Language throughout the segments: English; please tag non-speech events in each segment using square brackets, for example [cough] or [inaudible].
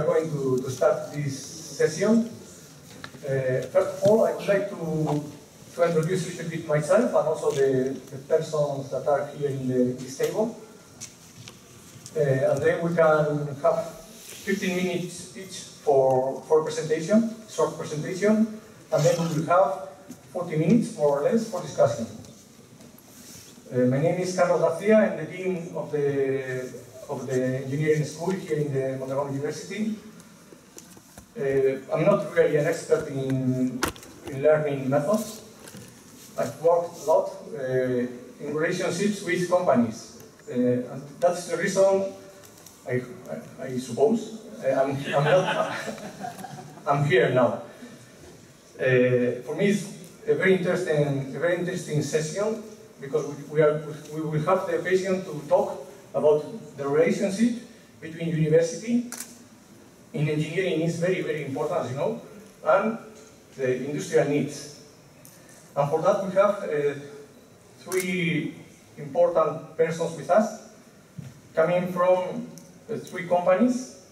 are going to, to start this session. Uh, first of all, I would like to, to introduce a little bit myself and also the, the persons that are here in the, this table. Uh, and then we can have 15 minutes each for, for presentation, short presentation, and then we will have 40 minutes, more or less, for discussion. Uh, my name is Carlos Garcia, I'm the Dean of the, of the Engineering School here in the Mondragon University. Uh, I'm not really an expert in, in learning methods. I've worked a lot uh, in relationships with companies. Uh, and that's the reason, I, I, I suppose, uh, I'm, I'm, not, [laughs] I'm here now. Uh, for me, it's a very interesting, a very interesting session because we, we, are, we will have the occasion to talk about the relationship between university in engineering is very, very important, as you know, and the industrial needs. And for that we have uh, three important persons with us, coming from uh, three companies.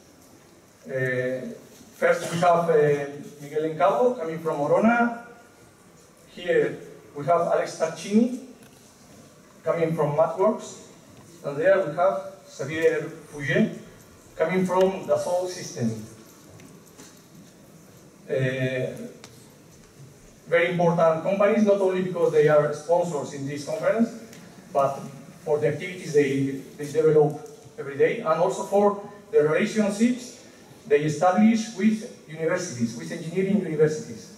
Uh, first we have uh, Miguel Encabo, coming from Orona. Here we have Alex Tarchini, coming from MathWorks. And there we have Xavier Fouger, coming from the Dassault system. Uh, very important companies, not only because they are sponsors in this conference, but for the activities they, they develop every day, and also for the relationships they establish with universities, with engineering universities.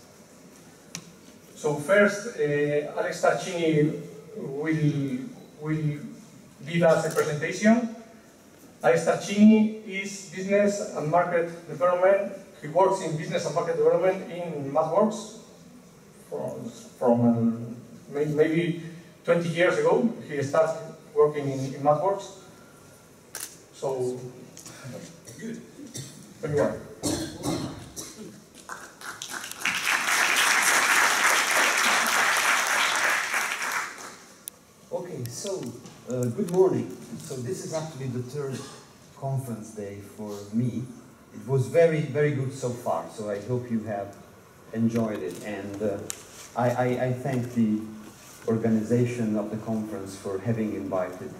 So first, uh, Alex Tarchini will, will give us a presentation. Alex Tarchini is business and market development. He works in business and market development in MathWorks from, from um, maybe 20 years ago. He started working in, in MathWorks. So, good. You are. Okay, so uh, good morning. So this is actually the third conference day for me. It was very, very good so far, so I hope you have enjoyed it. And uh, I, I, I thank the organization of the conference for having invited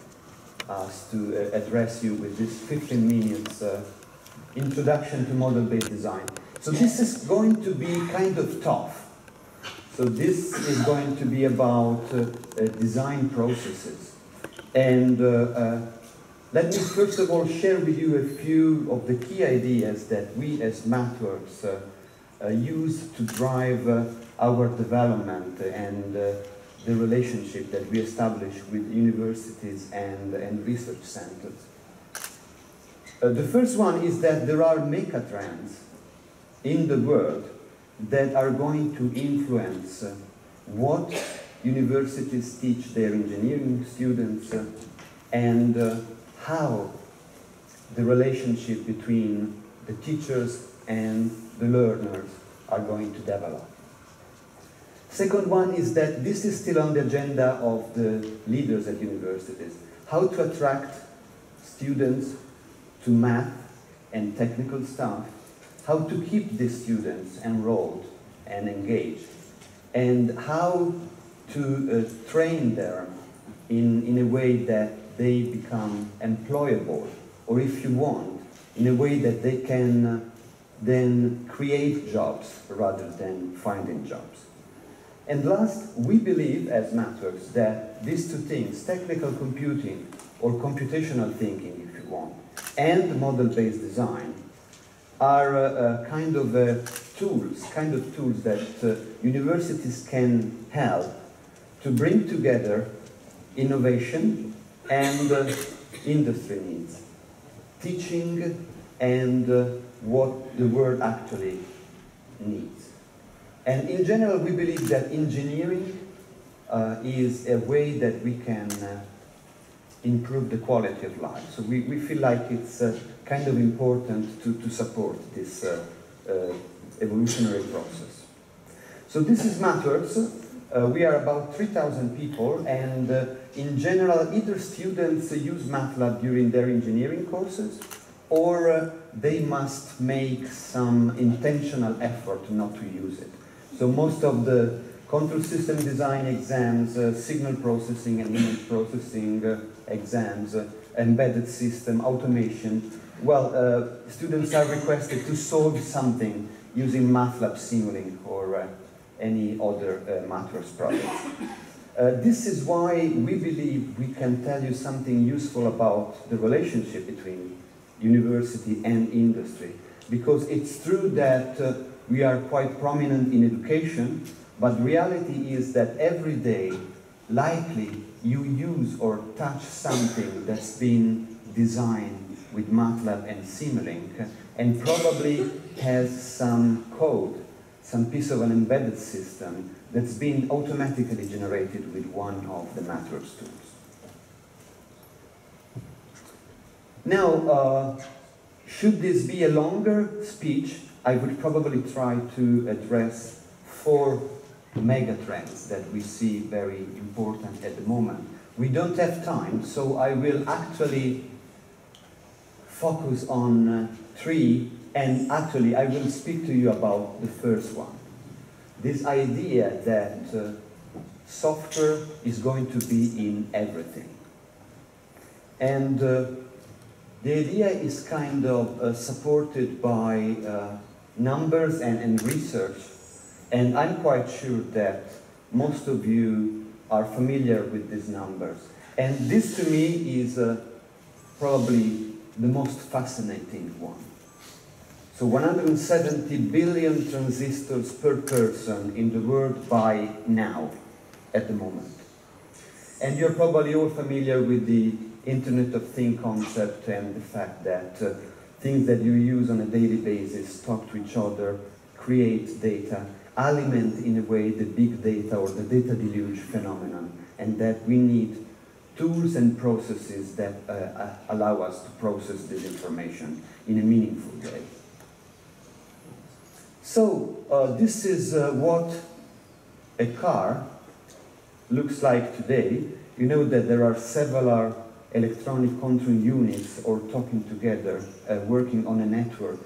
us to uh, address you with this 15 minutes uh, introduction to model-based design. So this is going to be kind of tough. So this is going to be about uh, uh, design processes. And uh, uh, let me first of all share with you a few of the key ideas that we as MathWorks uh, uh, use to drive our development and the relationship that we establish with universities and, and research centers. the first one is that there are megatrends in the world that are going to influence uh, what universities teach their engineering students uh, and uh, how the relationship between the teachers and the learners are going to develop. Second one is that this is still on the agenda of the leaders at universities. How to attract students to math and technical stuff how to keep the students enrolled and engaged, and how to uh, train them in, in a way that they become employable, or if you want, in a way that they can uh, then create jobs rather than finding jobs. And last, we believe as MathWorks that these two things, technical computing or computational thinking if you want, and model-based design are uh, uh, kind of uh, tools, kind of tools that universities can help to bring together innovation and industry needs, teaching and what the world actually needs. And in general, we believe that engineering uh, is a way that we can uh, improve the quality of life. So we, we feel like it's uh, kind of important to, to support this uh, uh, evolutionary process. So this is MathWorks. Uh, we are about 3,000 people, and uh, in general, either students use MATLAB during their engineering courses, or uh, they must make some intentional effort not to use it. So most of the control system design exams, uh, signal processing and image processing uh, exams, uh, embedded system, automation, well, students are requested to solve something using MATLAB Simulink or any other uh, Mathworks project. Uh, this is why we believe we can tell you something useful about the relationship between university and industry, because it's true that uh, we are quite prominent in education, but reality is that every day, likely, you use or touch something that's been designed with MATLAB and Simulink, and probably has some code, some piece of an embedded system that's been automatically generated with one of the Mathworks tools. Now, uh, should this be a longer speech, I would probably try to address four megatrends that we see very important at the moment. We don't have time, so I will actually focus on uh, three, and actually I will speak to you about the first one. This idea that uh, software is going to be in everything. And uh, the idea is kind of uh, supported by uh, numbers and, and research, and I'm quite sure that most of you are familiar with these numbers. And this to me is uh, probably the most fascinating one. So 170 billion transistors per person in the world by now, at the moment. And you're probably all familiar with the Internet of Things concept and the fact that uh, things that you use on a daily basis talk to each other, create data, aliment in a way the big data or the data deluge phenomenon, and that we need tools and processes that uh, uh allow us to process this information in a meaningful way. So uh, this is uh, what a car looks like today. You know that there are several electronic control units or talking together, uh, working on a network.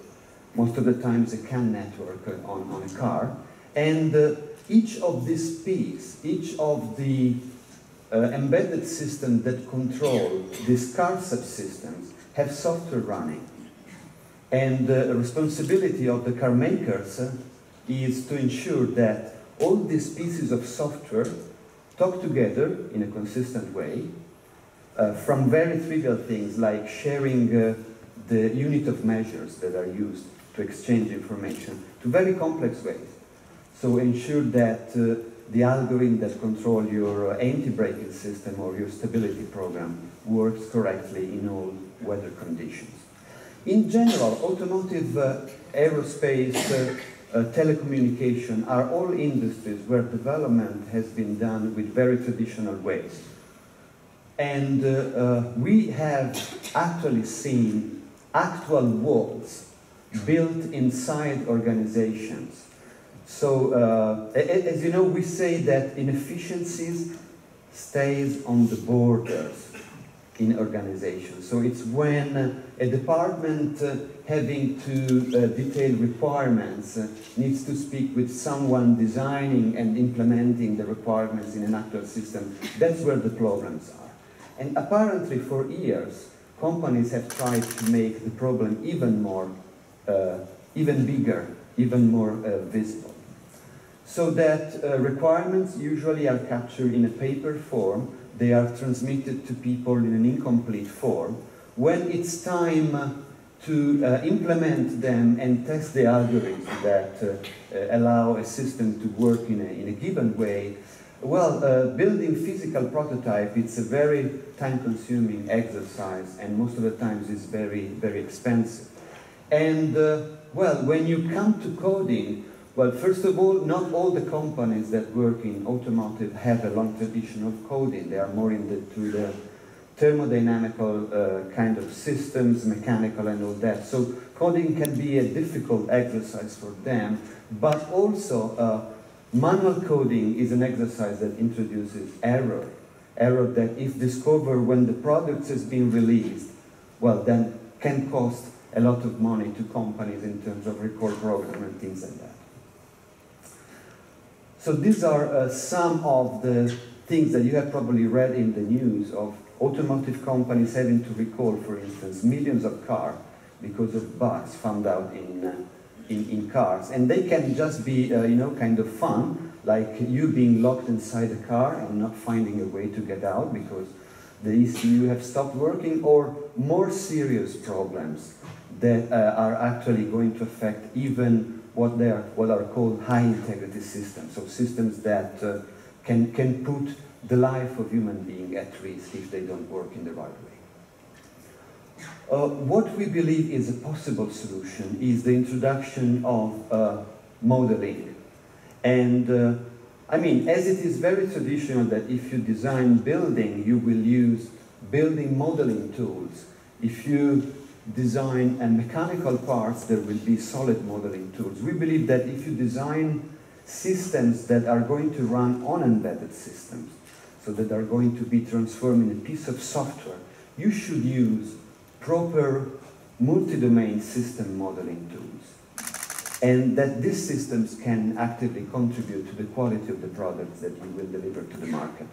Most of the time it's a CAN network uh, on, on a car. And each of these pieces, each of the uh, embedded systems that control these car subsystems have software running. And the responsibility of the car makers is to ensure that all these pieces of software talk together in a consistent way, uh, from very trivial things like sharing uh, the unit of measures that are used to exchange information, to very complex ways. So ensure that uh, the algorithm that controls your uh, anti-braking system or your stability program works correctly in all weather conditions. In general, automotive, uh, aerospace, uh, uh, telecommunication are all industries where development has been done with very traditional ways. And uh, uh, we have actually seen actual walls built inside organizations so, uh, as you know, we say that inefficiencies stays on the borders in organizations. So it's when a department uh, having to uh, detail requirements uh, needs to speak with someone designing and implementing the requirements in an actual system, that's where the problems are. And apparently for years, companies have tried to make the problem even more, uh, even bigger, even more uh, visible so that uh, requirements usually are captured in a paper form, they are transmitted to people in an incomplete form. When it's time to uh, implement them and test the algorithms that uh, uh allow a system to work in a, in a given way, well, uh, building physical prototype, it's a very time-consuming exercise, and most of the times it's very, very expensive. And, uh, well, when you come to coding, well, first of all, not all the companies that work in automotive have a long tradition of coding. They are more into the, the thermodynamical uh, kind of systems, mechanical and all that. So coding can be a difficult exercise for them, but also uh, manual coding is an exercise that introduces error. Error that if discovered when the product has been released, well, then can cost a lot of money to companies in terms of recall program and things like that. So these are uh, some of the things that you have probably read in the news of automotive companies having to recall, for instance, millions of cars because of bugs found out in, uh, in, in, cars. And they can just be, uh, you know, kind of fun, like you being locked inside a car and not finding a way to get out because the ECU have stopped working, or more serious problems that uh, are actually going to affect even what, they are, what are called high integrity systems, so systems that uh, can, can put the life of human being at risk if they don't work in the right way. Uh, what we believe is a possible solution is the introduction of uh, modeling. And uh, I mean, as it is very traditional that if you design building, you will use building modeling tools. If you design and mechanical parts, there will be solid modeling tools. We believe that if you design systems that are going to run on embedded systems, so that are going to be transformed in a piece of software, you should use proper multi-domain system modeling tools. And that these systems can actively contribute to the quality of the products that you will deliver to the market.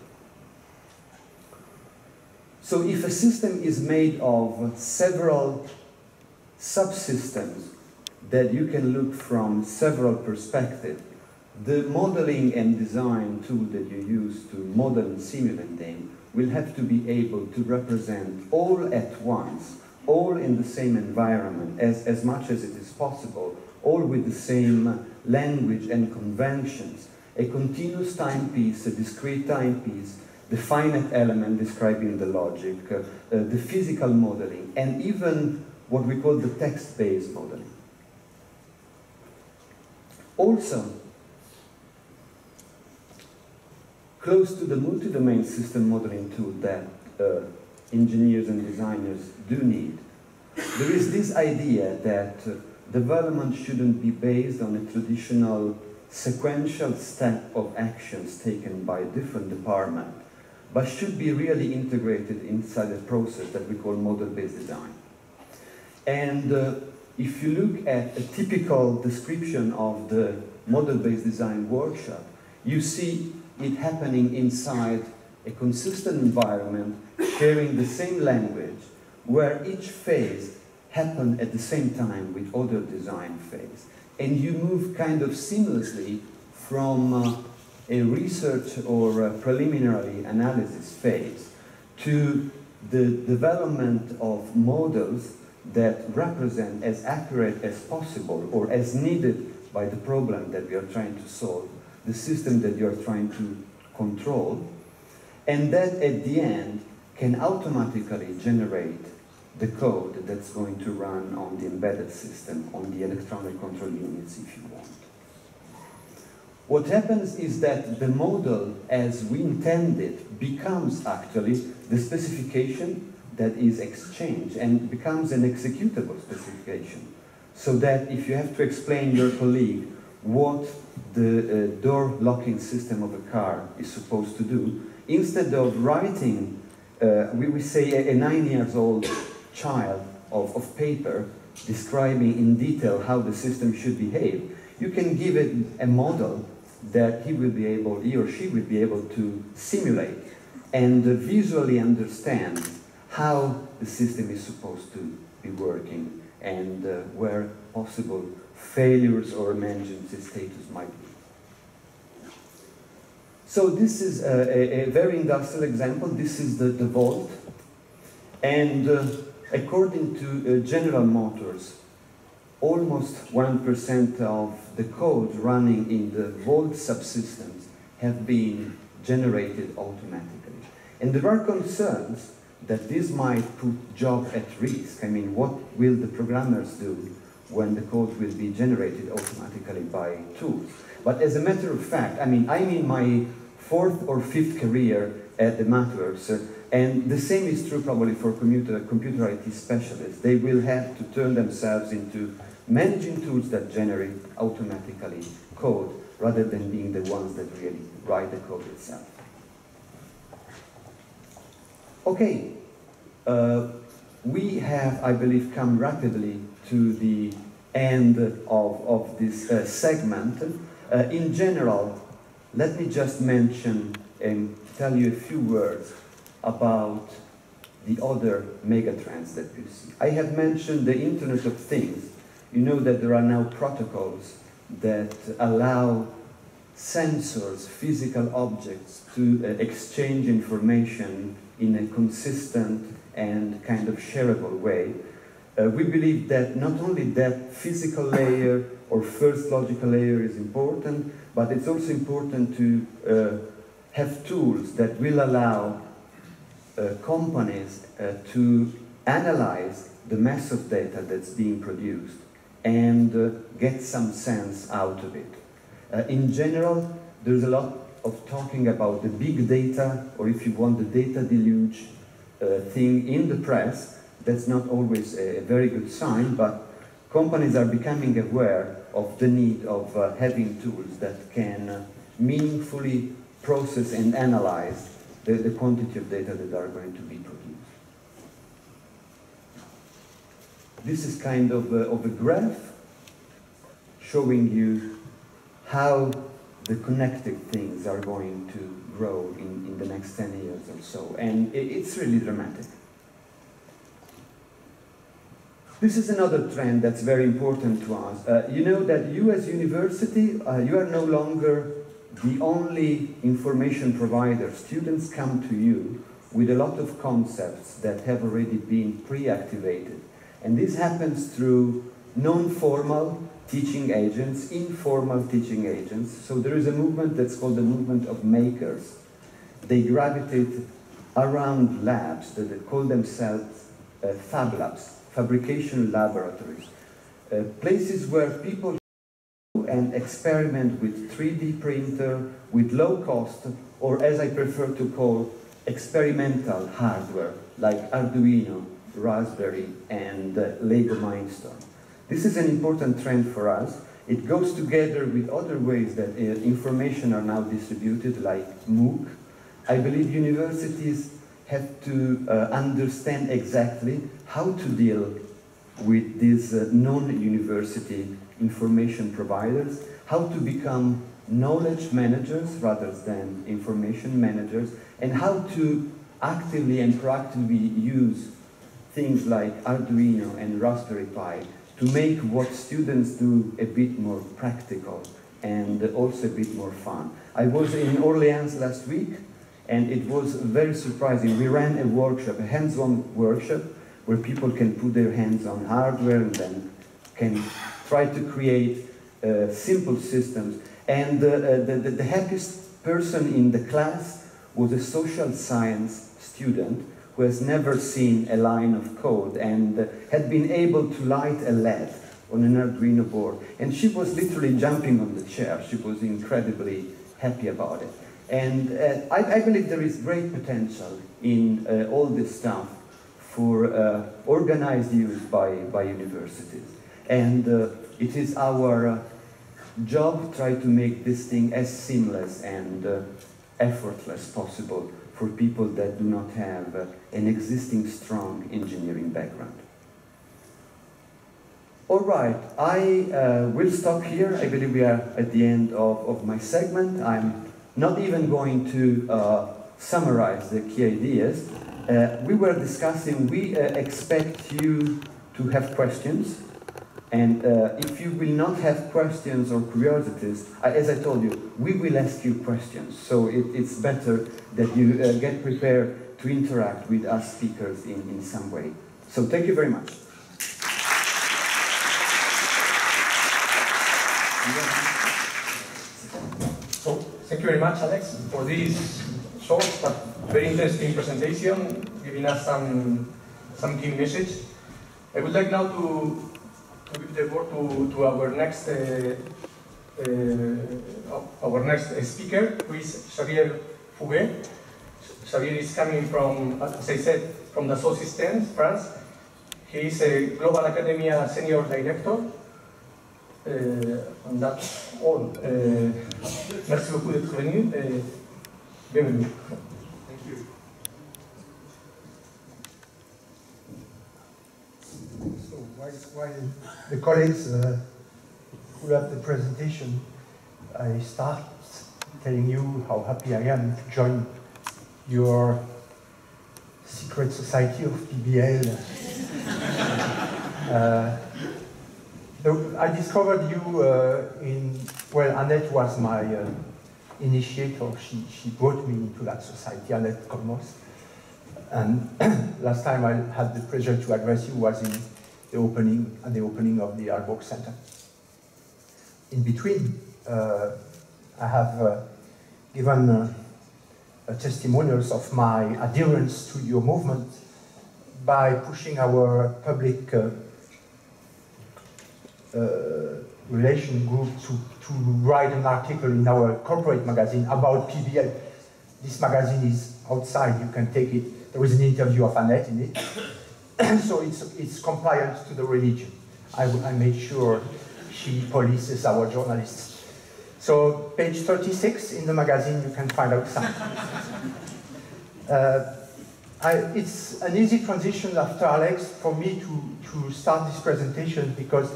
So if a system is made of several subsystems that you can look from several perspectives, the modeling and design tool that you use to model and simulate them will have to be able to represent all at once, all in the same environment as, as much as it is possible, all with the same language and conventions, a continuous timepiece, a discrete timepiece, the finite element describing the logic, uh, the physical modeling, and even what we call the text-based modeling. Also, close to the multi-domain system modeling tool that uh, engineers and designers do need, there is this idea that uh, development shouldn't be based on a traditional sequential step of actions taken by different department, but should be really integrated inside a process that we call model-based design. And uh, if you look at a typical description of the model-based design workshop, you see it happening inside a consistent environment, sharing the same language, where each phase happen at the same time with other design phase. And you move kind of seamlessly from uh, a research or a preliminary analysis phase to the development of models that represent as accurate as possible or as needed by the problem that we are trying to solve the system that you're trying to control, and that at the end can automatically generate the code that's going to run on the embedded system, on the electronic control units if you want. What happens is that the model as we intended becomes actually the specification that is exchanged and becomes an executable specification. So that if you have to explain your colleague what the uh, door locking system of a car is supposed to do, instead of writing, uh, we, we say a, a, nine years old child of, of paper describing in detail how the system should behave, you can give it a model that he will be able, he or she will be able to simulate and visually understand how the system is supposed to be working and uh, where possible failures or emergency status might be. So this is a, a, a very industrial example. This is the, the Volt. And uh, according to uh, General Motors, almost 1% of the code running in the Volt subsystems have been generated automatically. And there are concerns that this might put job at risk. I mean, what will the programmers do when the code will be generated automatically by tools. But as a matter of fact, I mean, I'm in my fourth or fifth career at the MathWorks, and the same is true probably for computer, computer IT specialists. They will have to turn themselves into managing tools that generate automatically code rather than being the ones that really write the code itself. Okay, uh, we have, I believe, come rapidly to the end of, of this uh, segment. Uh, in general, let me just mention and tell you a few words about the other megatrends that you see. I have mentioned the Internet of Things. You know that there are now protocols that allow sensors, physical objects, to uh, exchange information in a consistent and kind of shareable way. Uh, we believe that not only that physical layer or first logical layer is important, but it's also important to uh, have tools that will allow uh, companies uh, to analyze the mass of data that's being produced and uh, get some sense out of it. Uh, in general, there's a lot of talking about the big data, or if you want, the data deluge uh, thing in the press. That's not always a, very good sign, but companies are becoming aware of the need of uh, having tools that can meaningfully process and analyze the, the quantity of data that are going to be produced. This is kind of a, of a graph showing you how the connected things are going to grow in, in the next 10 years or so. And it, it's really dramatic. This is another trend that's very important to us. Uh, you know that you as university, uh, you are no longer the only information provider. Students come to you with a lot of concepts that have already been pre-activated. And this happens through non-formal teaching agents, informal teaching agents. So there is a movement that's called the movement of makers. They gravitate around labs that they call themselves uh, fab labs, fabrication laboratories, uh, places where people and experiment with 3D printer, with low cost, or as I prefer to call, experimental hardware, like Arduino, Raspberry, and uh, Lego Mindstorm. This is an important trend for us. It goes together with other ways that uh, information are now distributed, like MOOC. I believe universities have to uh, understand exactly how to deal with these uh, non-university information providers, how to become knowledge managers rather than information managers, and how to actively and proactively use things like Arduino and Raspberry Pi to make what students do a bit more practical and also a bit more fun. I was in Orleans last week and it was very surprising. We ran a workshop, a hands-on workshop, where people can put their hands on hardware and then can try to create uh, simple systems. And uh, uh the, the, the happiest person in the class was a social science student has never seen a line of code and had been able to light a LED on an Arduino board. And she was literally jumping on the chair. She was incredibly happy about it. And uh, I, I, believe there is great potential in uh, all this stuff for uh, organized use by, by universities. And uh, it is our uh, job try to make this thing as seamless and uh, effortless possible for people that do not have uh, an existing strong engineering background. All right, I uh, will stop here. I believe we are at the end of, of my segment. I'm not even going to uh, summarize the key ideas. Uh, we were discussing, we uh, expect you to have questions. And uh, if you will not have questions or curiosities, as I told you, we will ask you questions. So it, it's better that you uh, get prepared to interact with us speakers in, in some way. So thank you very much. So thank you very much, Alex, for this short but very interesting presentation, giving us some, some key message. I would like now to, the word to, to our next uh, uh, our next speaker, who is Xavier Fouger. Xavier is coming from, as I said, from the Systems, France. He is a Global Academia Senior Director. Uh, and that's all. Uh, merci beaucoup d'être venu. Et bienvenue. Why the colleagues uh, who have the presentation, I start telling you how happy I am to join your secret society of PBL. uh, I discovered you uh, in, well, Annette was my uh, initiator. She, she brought me into that society, Annette Kolmos. And [clears throat] last time I had the pleasure to address you was in the opening, at the opening of the Aalborg Center. In between, uh, I have uh, given uh, testimonials of my adherence to your movement by pushing our public uh, uh, relation group to, to write an article in our corporate magazine about PBL. This magazine is outside, you can take it. There is an interview of Annette in it. [coughs] so it's, it's compliant to the religion. I, I made sure she polices our journalists. So page 36 in the magazine, you can find out some. [laughs] uh, I, it's an easy transition after Alex for me to, to start this presentation because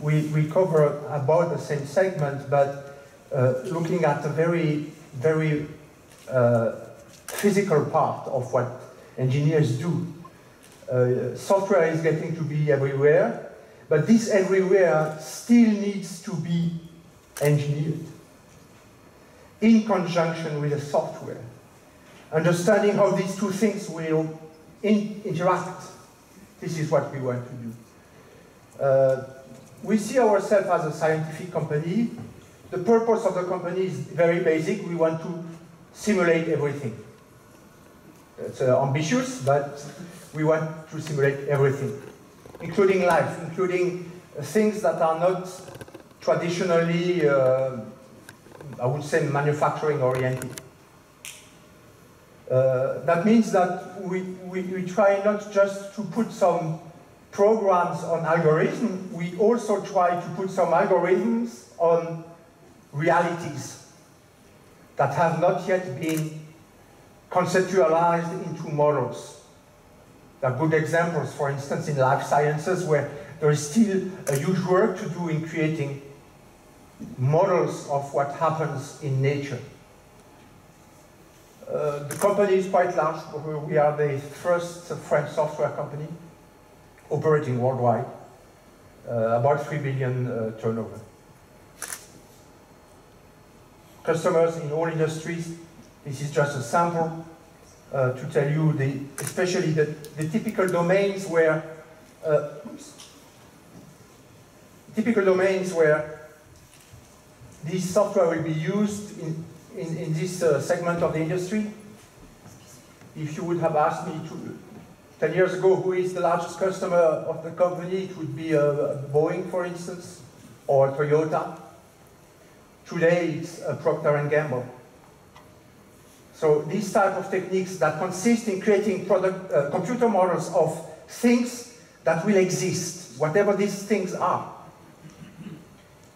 we, we cover about the same segment, but uh, looking at a very, very uh, physical part of what engineers do. Uh, software is getting to be everywhere, but this everywhere still needs to be engineered in conjunction with the software. Understanding how these two things will in interact. This is what we want to do. Uh, we see ourselves as a scientific company. The purpose of the company is very basic. We want to simulate everything. It's uh, ambitious, but we want to simulate everything, including life, including uh, things that are not traditionally, uh, I would say, manufacturing oriented. Uh, that means that we, we, we try not just to put some programs on algorithms, we also try to put some algorithms on realities that have not yet been conceptualized into models. There are good examples, for instance, in life sciences, where there is still a huge work to do in creating models of what happens in nature. Uh, the company is quite large. We are the first French software company operating worldwide, uh, about 3 billion uh, turnover. Customers in all industries, this is just a sample uh, to tell you the, especially the, the typical domains where, oops, typical domains where this software will be used in, in, in this uh, segment of the industry. If you would have asked me to, 10 years ago, who is the largest customer of the company? It would be uh, Boeing, for instance, or Toyota. Today, it's uh, Procter & Gamble. So these type of techniques that consist in creating product, uh, computer models of things that will exist, whatever these things are,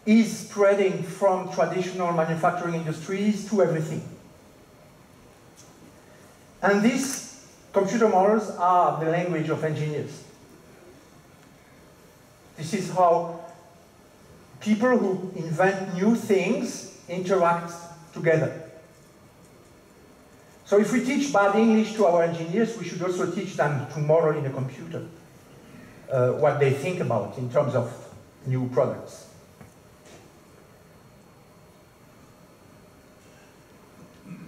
is spreading from traditional manufacturing industries to everything. And these Computer models are the language of engineers. This is how people who invent new things interact together. So if we teach bad English to our engineers, we should also teach them to model in a computer uh, what they think about in terms of new products.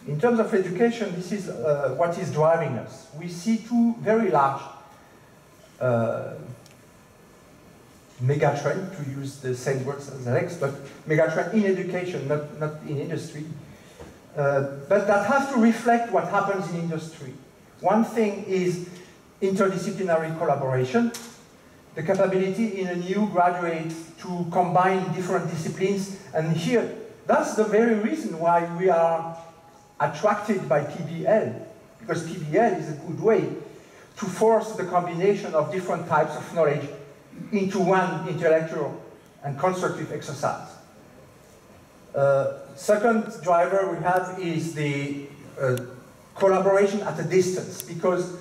In terms of education, this is uh, what is driving us. We see two very large uh, to use the same words as Alex, but megatrend in education, not, not in industry, uh, but that has to reflect what happens in industry. One thing is interdisciplinary collaboration, the capability in a new graduate to combine different disciplines, and here, that's the very reason why we are attracted by PBL, because PBL is a good way to force the combination of different types of knowledge into one intellectual and constructive exercise. Uh, second driver we have is the uh, collaboration at a distance, because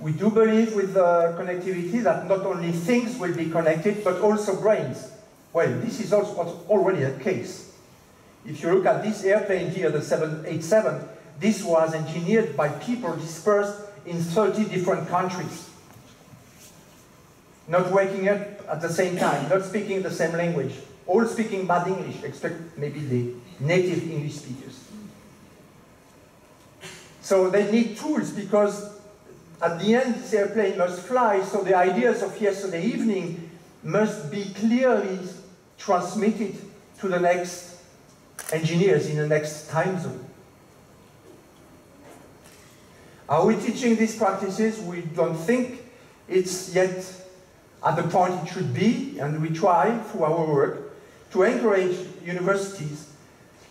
We do believe with uh, connectivity that not only things will be connected, but also brains. Well, this is also already a case. If you look at this airplane here, the 787, this was engineered by people dispersed in 30 different countries. Not waking up at the same time, not speaking the same language, all speaking bad English, except maybe the native English speakers. So they need tools because at the end this airplane must fly, so the ideas of yesterday evening must be clearly transmitted to the next engineers in the next time zone. Are we teaching these practices? We don't think it's yet at the point it should be, and we try through our work to encourage universities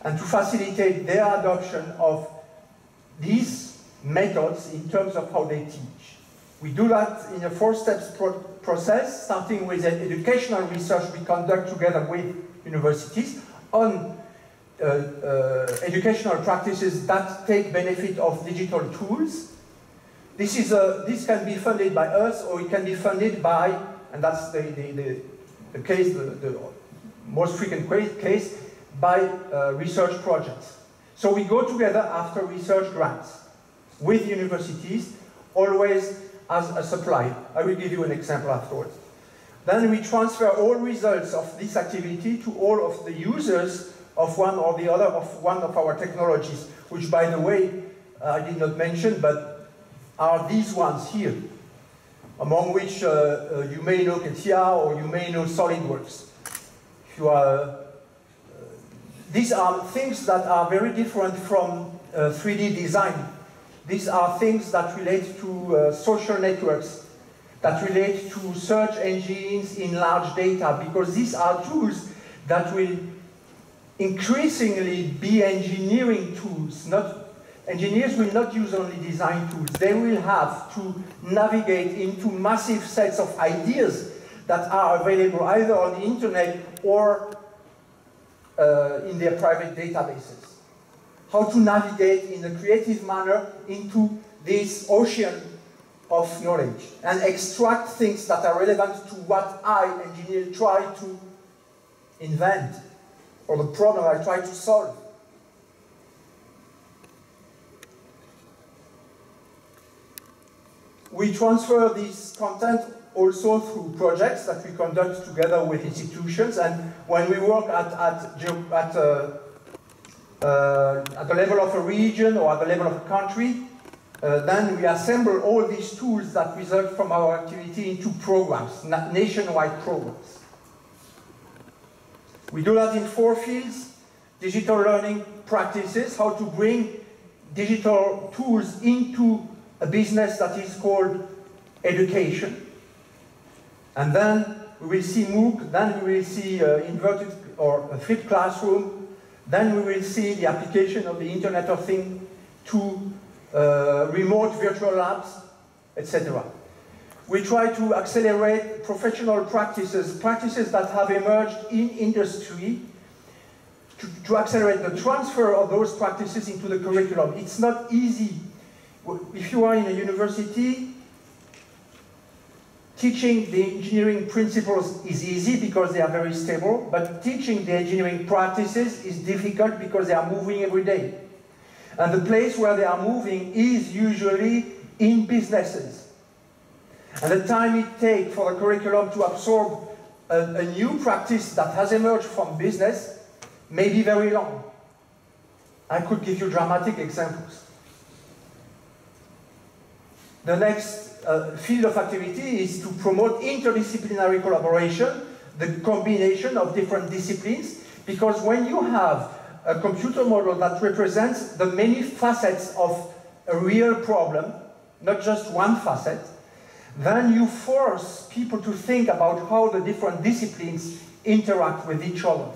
and to facilitate their adoption of these methods in terms of how they teach. We do that in a four-step pro process, starting with an educational research we conduct together with universities on uh, uh, educational practices that take benefit of digital tools. This, is a, this can be funded by us or it can be funded by, and that's the, the, the, the case, the, the, most frequent case, by uh, research projects. So we go together after research grants with universities, always as a supply. I will give you an example afterwards. Then we transfer all results of this activity to all of the users of one or the other of one of our technologies, which by the way, I did not mention, but are these ones here, among which uh, uh, you may know CATIA or you may know SolidWorks. You are, uh, these are things that are very different from 3D uh, design. These are things that relate to uh, social networks, that relate to search engines in large data, because these are tools that will increasingly be engineering tools. Not, engineers will not use only design tools. They will have to navigate into massive sets of ideas that are available either on the internet or uh, in their private databases. How to navigate in a creative manner into this ocean of knowledge and extract things that are relevant to what I, engineer, try to invent or the problem I try to solve. We transfer this content also through projects that we conduct together with institutions and when we work at, at, at, uh, uh, at the level of a region or at the level of a country, uh, then we assemble all these tools that result from our activity into programs, nationwide programs. We do that in four fields, digital learning practices, how to bring digital tools into a business that is called education. And then we will see MOOC, then we will see uh, inverted or a flipped classroom, then we will see the application of the Internet of Things to uh, remote virtual labs, etc we try to accelerate professional practices, practices that have emerged in industry, to, to, accelerate the transfer of those practices into the curriculum. It's not easy. If you are in a university, teaching the engineering principles is easy because they are very stable, but teaching the engineering practices is difficult because they are moving every day. And the place where they are moving is usually in businesses. And the time it takes for the curriculum to absorb a, a new practice that has emerged from business may be very long. I could give you dramatic examples. The next uh, field of activity is to promote interdisciplinary collaboration, the combination of different disciplines, because when you have a computer model that represents the many facets of a real problem, not just one facet, then you force people to think about how the different disciplines interact with each other.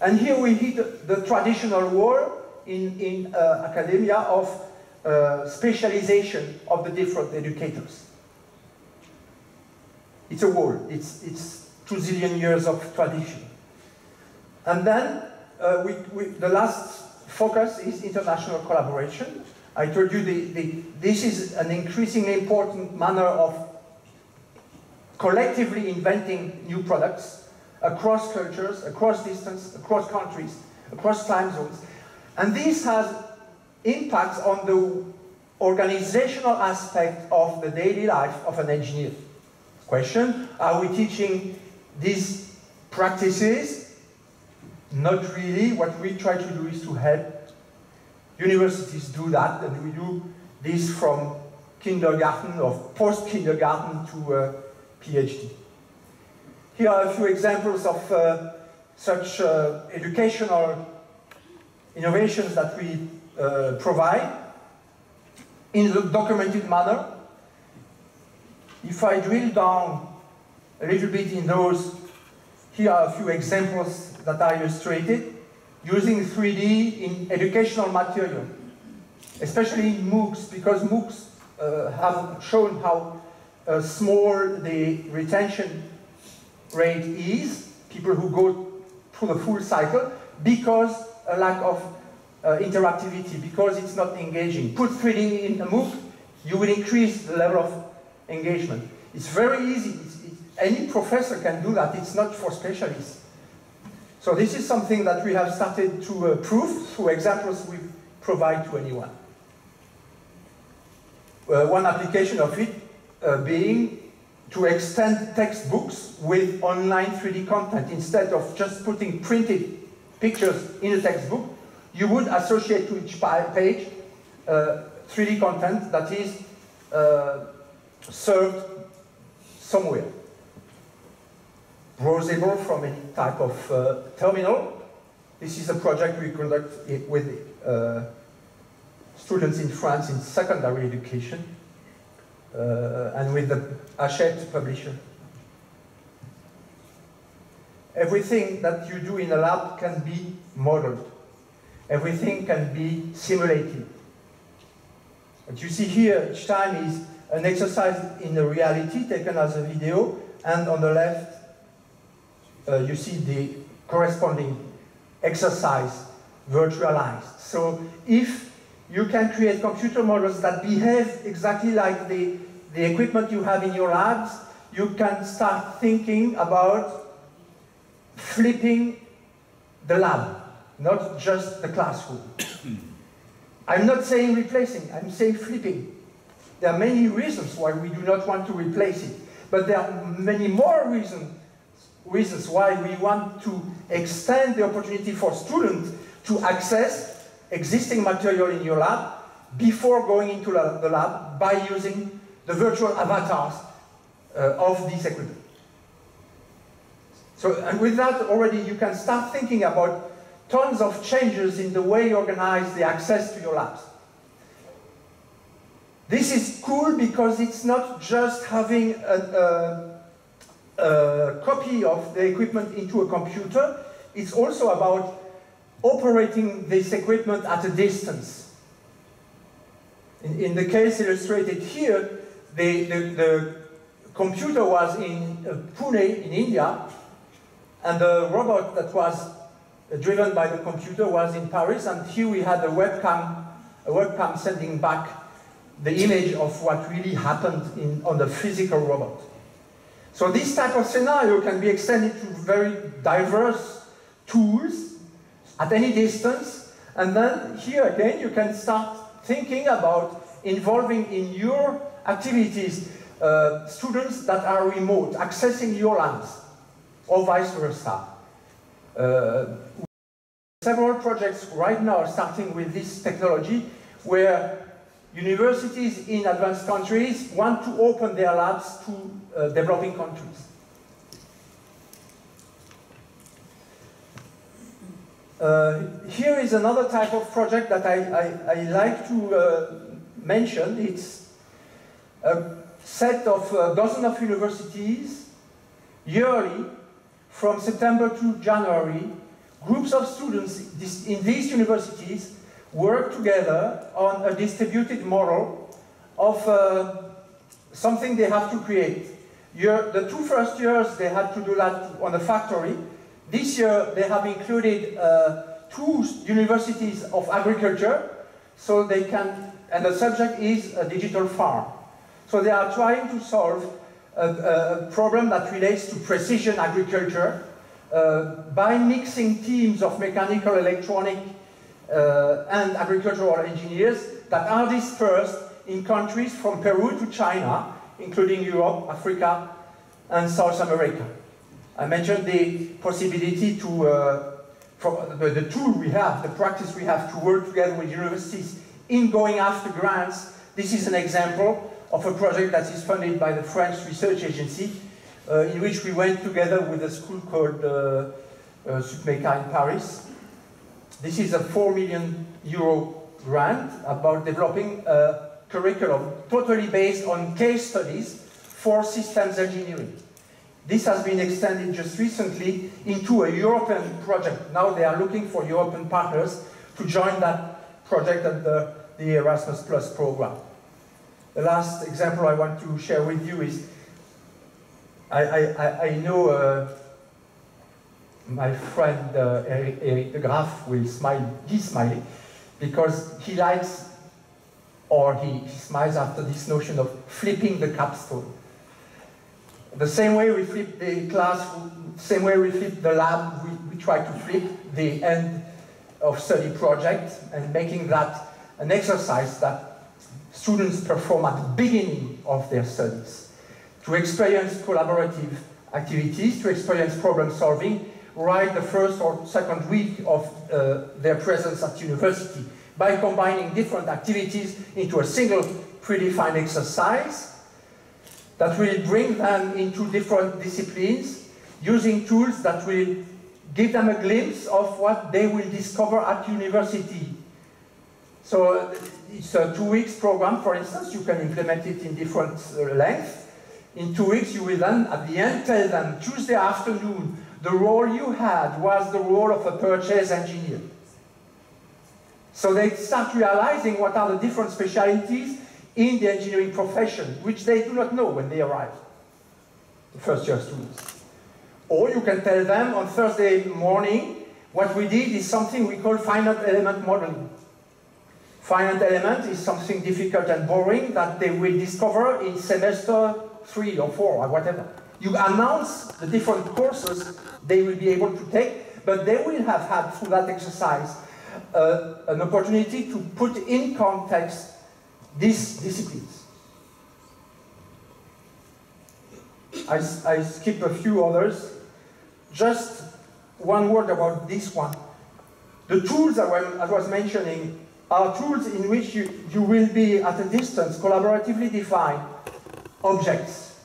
And here we hit the traditional wall in, in uh, academia of uh, specialization of the different educators. It's a wall. It's, it's two zillion years of tradition. And then uh, we, we, the last focus is international collaboration. I told you the, the, this is an increasingly important manner of collectively inventing new products across cultures, across distance, across countries, across time zones. And this has impacts on the organizational aspect of the daily life of an engineer. Question, are we teaching these practices? Not really. What we try to do is to help universities do that, and we do this from kindergarten or post-kindergarten to uh, PhD. Here are a few examples of uh, such uh, educational innovations that we uh, provide in a documented manner. If I drill down a little bit in those, here are a few examples that are illustrated using 3D in educational material, especially in MOOCs, because MOOCs uh, have shown how uh, small the retention rate is, people who go through the full cycle, because a lack of uh, interactivity, because it's not engaging. Put 3D in a MOOC, you will increase the level of engagement. It's very easy. It's, it, any professor can do that. It's not for specialists. So this is something that we have started to uh, prove through examples we provide to anyone. Uh, one application of it uh, being to extend textbooks with online 3D content. Instead of just putting printed pictures in a textbook, you would associate to each page 3D uh, content that is uh, served somewhere browsable from any type of uh, terminal. This is a project we conduct with uh, students in France in secondary education uh, and with the Hachette publisher. Everything that you do in a lab can be modeled. Everything can be simulated. What you see here each time is an exercise in the reality taken as a video, and on the left uh, you see the corresponding exercise virtualized. So if you can create computer models that behave exactly like the, the equipment you have in your labs, you can start thinking about flipping the lab, not just the classroom. [coughs] I'm not saying replacing, I'm saying flipping. There are many reasons why we do not want to replace it, but there are many more reasons reasons why we want to extend the opportunity for students to access existing material in your lab before going into the lab by using the virtual avatars uh, of this equipment. So, and with that already you can start thinking about tons of changes in the way you organize the access to your labs. This is cool because it's not just having a, a a copy of the equipment into a computer. It's also about operating this equipment at a distance. In, in the case illustrated here, the, the, the computer was in uh, Pune in India, and the robot that was driven by the computer was in Paris, and here we had a webcam, a webcam sending back the image of what really happened in, on the physical robot. So this type of scenario can be extended to very diverse tools at any distance. And then here again, you can start thinking about involving in your activities uh, students that are remote, accessing your labs, or vice versa. Uh, several projects right now are starting with this technology where universities in advanced countries want to open their labs to uh, developing countries. Uh, here is another type of project that I, I, I like to uh, mention. It's a set of a dozen of universities yearly from September to January. Groups of students in these universities work together on a distributed model of uh, something they have to create. Year, the two first years, they had to do that on a factory. This year, they have included uh, two universities of agriculture, so they can and the subject is a digital farm. So they are trying to solve a, a problem that relates to precision agriculture uh, by mixing teams of mechanical, electronic, uh, and agricultural engineers that are dispersed in countries from Peru to China, including Europe, Africa, and South America. I mentioned the possibility to, uh, the, the tool we have, the practice we have to work together with universities in going after grants. This is an example of a project that is funded by the French Research Agency, uh, in which we went together with a school called uh, uh, SUPMECA in Paris. This is a 4 million euro grant about developing a curriculum totally based on case studies for systems engineering. This has been extended just recently into a European project. Now they are looking for European partners to join that project the, the Erasmus Plus program. The last example I want to share with you is, I, I, I know uh, my friend uh, Eric, Eric will smile, he's smiling, because he likes, or he, he smiles after this notion of flipping the capstone. The same way we flip the class, same way we flip the lab, we, we try to flip the end of study project and making that an exercise that students perform at the beginning of their studies. To experience collaborative activities, to experience problem solving right the first or second week of uh, their presence at university by combining different activities into a single predefined exercise that will bring them into different disciplines using tools that will give them a glimpse of what they will discover at university. So it's a two weeks program, for instance, you can implement it in different uh, lengths. In two weeks, you will then, at the end, tell them, Tuesday afternoon, the role you had was the role of a purchase engineer. So they start realizing what are the different specialities in the engineering profession, which they do not know when they arrive, the first year students. Or you can tell them on Thursday morning, what we did is something we call finite element modeling. Finite element is something difficult and boring that they will discover in semester three or four or whatever. You announce the different courses they will be able to take, but they will have had through that exercise uh, an opportunity to put in context these disciplines. I, I skip a few others. Just one word about this one. The tools I was mentioning are tools in which you, you will be at a distance collaboratively define objects,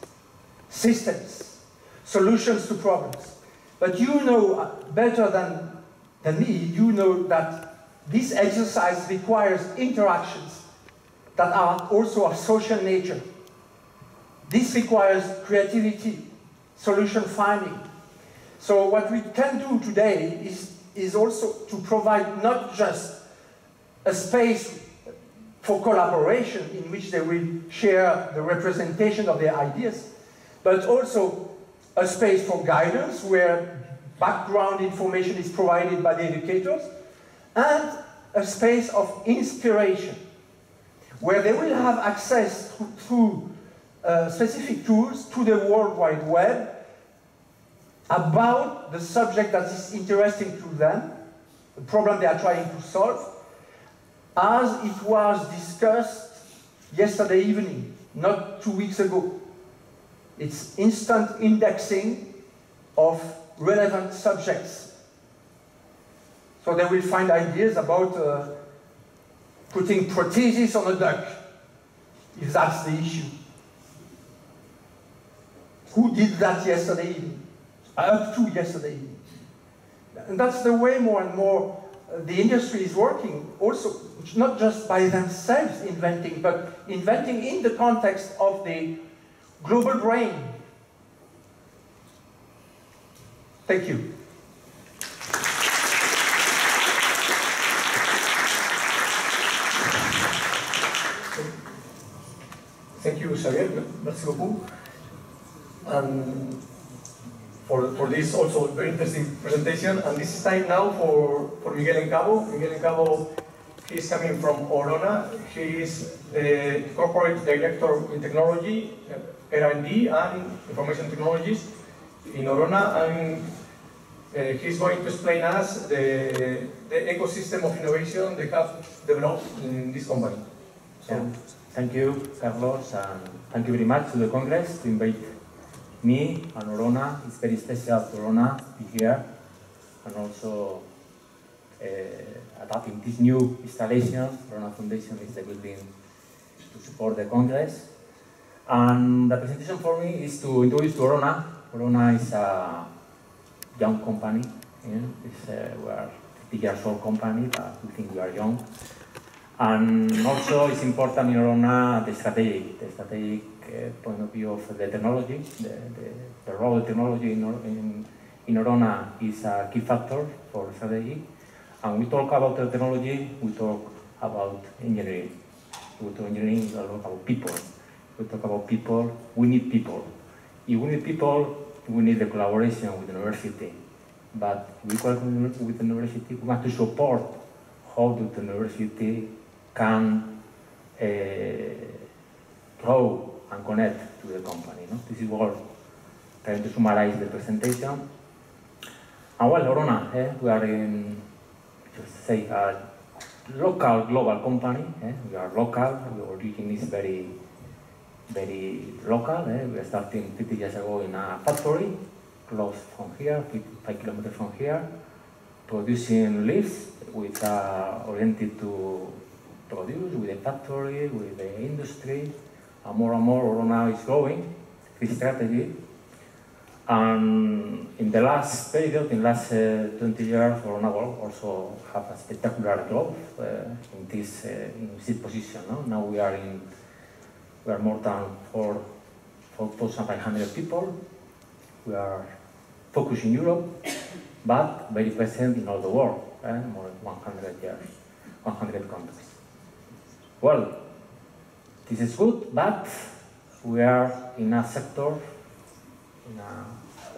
systems, solutions to problems. But you know uh, better than, than me, you know that this exercise requires interactions that are also of social nature. This requires creativity, solution finding. So what we can do today is, is also to provide not just a space for collaboration in which they will share the representation of their ideas, but also a space for guidance where background information is provided by the educators, and a space of inspiration where they will have access through uh, specific tools to the World Wide Web about the subject that is interesting to them, the problem they are trying to solve, as it was discussed yesterday evening, not two weeks ago. It's instant indexing of relevant subjects. So they will find ideas about uh, putting protesis on a duck, if that's the issue. Who did that yesterday evening? Up to yesterday evening. And that's the way more and more the industry is working, also not just by themselves inventing, but inventing in the context of the global brain. Thank you. Thank you, Xavier. Merci beaucoup. And for, for this also very interesting presentation. And this is time now for, for Miguel Encabo. Miguel Encabo He's coming from Orona. He is the corporate director in technology, R&D, and information technologies in Orona, and uh, he's going to explain us the, the ecosystem of innovation they have developed in this company. So, Yeah. Thank you, Carlos, and thank you very much to the Congress to invite me and Orona. It's very special to Orona to be here, and also uh, adapting this new installation. Orona Foundation is the building to support the Congress. And the presentation for me is to introduce to Orona. Orona is a young company. Yeah? It's, uh, we are 50 years old company, but we think we are young. And also it's important in Orona the strategic, the strategic point of view of the technology. The, the, the role of technology in, in, in Orona is a key factor for strategy. And we talk about the technology, we talk about engineering. We talk engineering, we talk about people. We talk about people, we need people. If we need people, we need the collaboration with the university. But we collaborate with the university, we want to support how the university can uh, grow and connect to the company. No? This is what trying to summarize the presentation. And well, Orona, eh, we are in, just say, a local global company. Eh? We are local, our origin is very, very local. Eh? We are starting 50 years ago in a factory, close from here, 5 kilometers from here, producing leaves with are oriented to produce with the factory, with the industry, more and more Orona is growing this strategy. And in the last period, in the last uh, 20 years, Orona will also have a spectacular growth uh, in this uh, in this position. No? Now we are in we are more than four 4,500 people. We are focused in Europe, but very present in all the world, eh? more than 100 years, 100 countries. Well, this is good, but we are in a sector, in a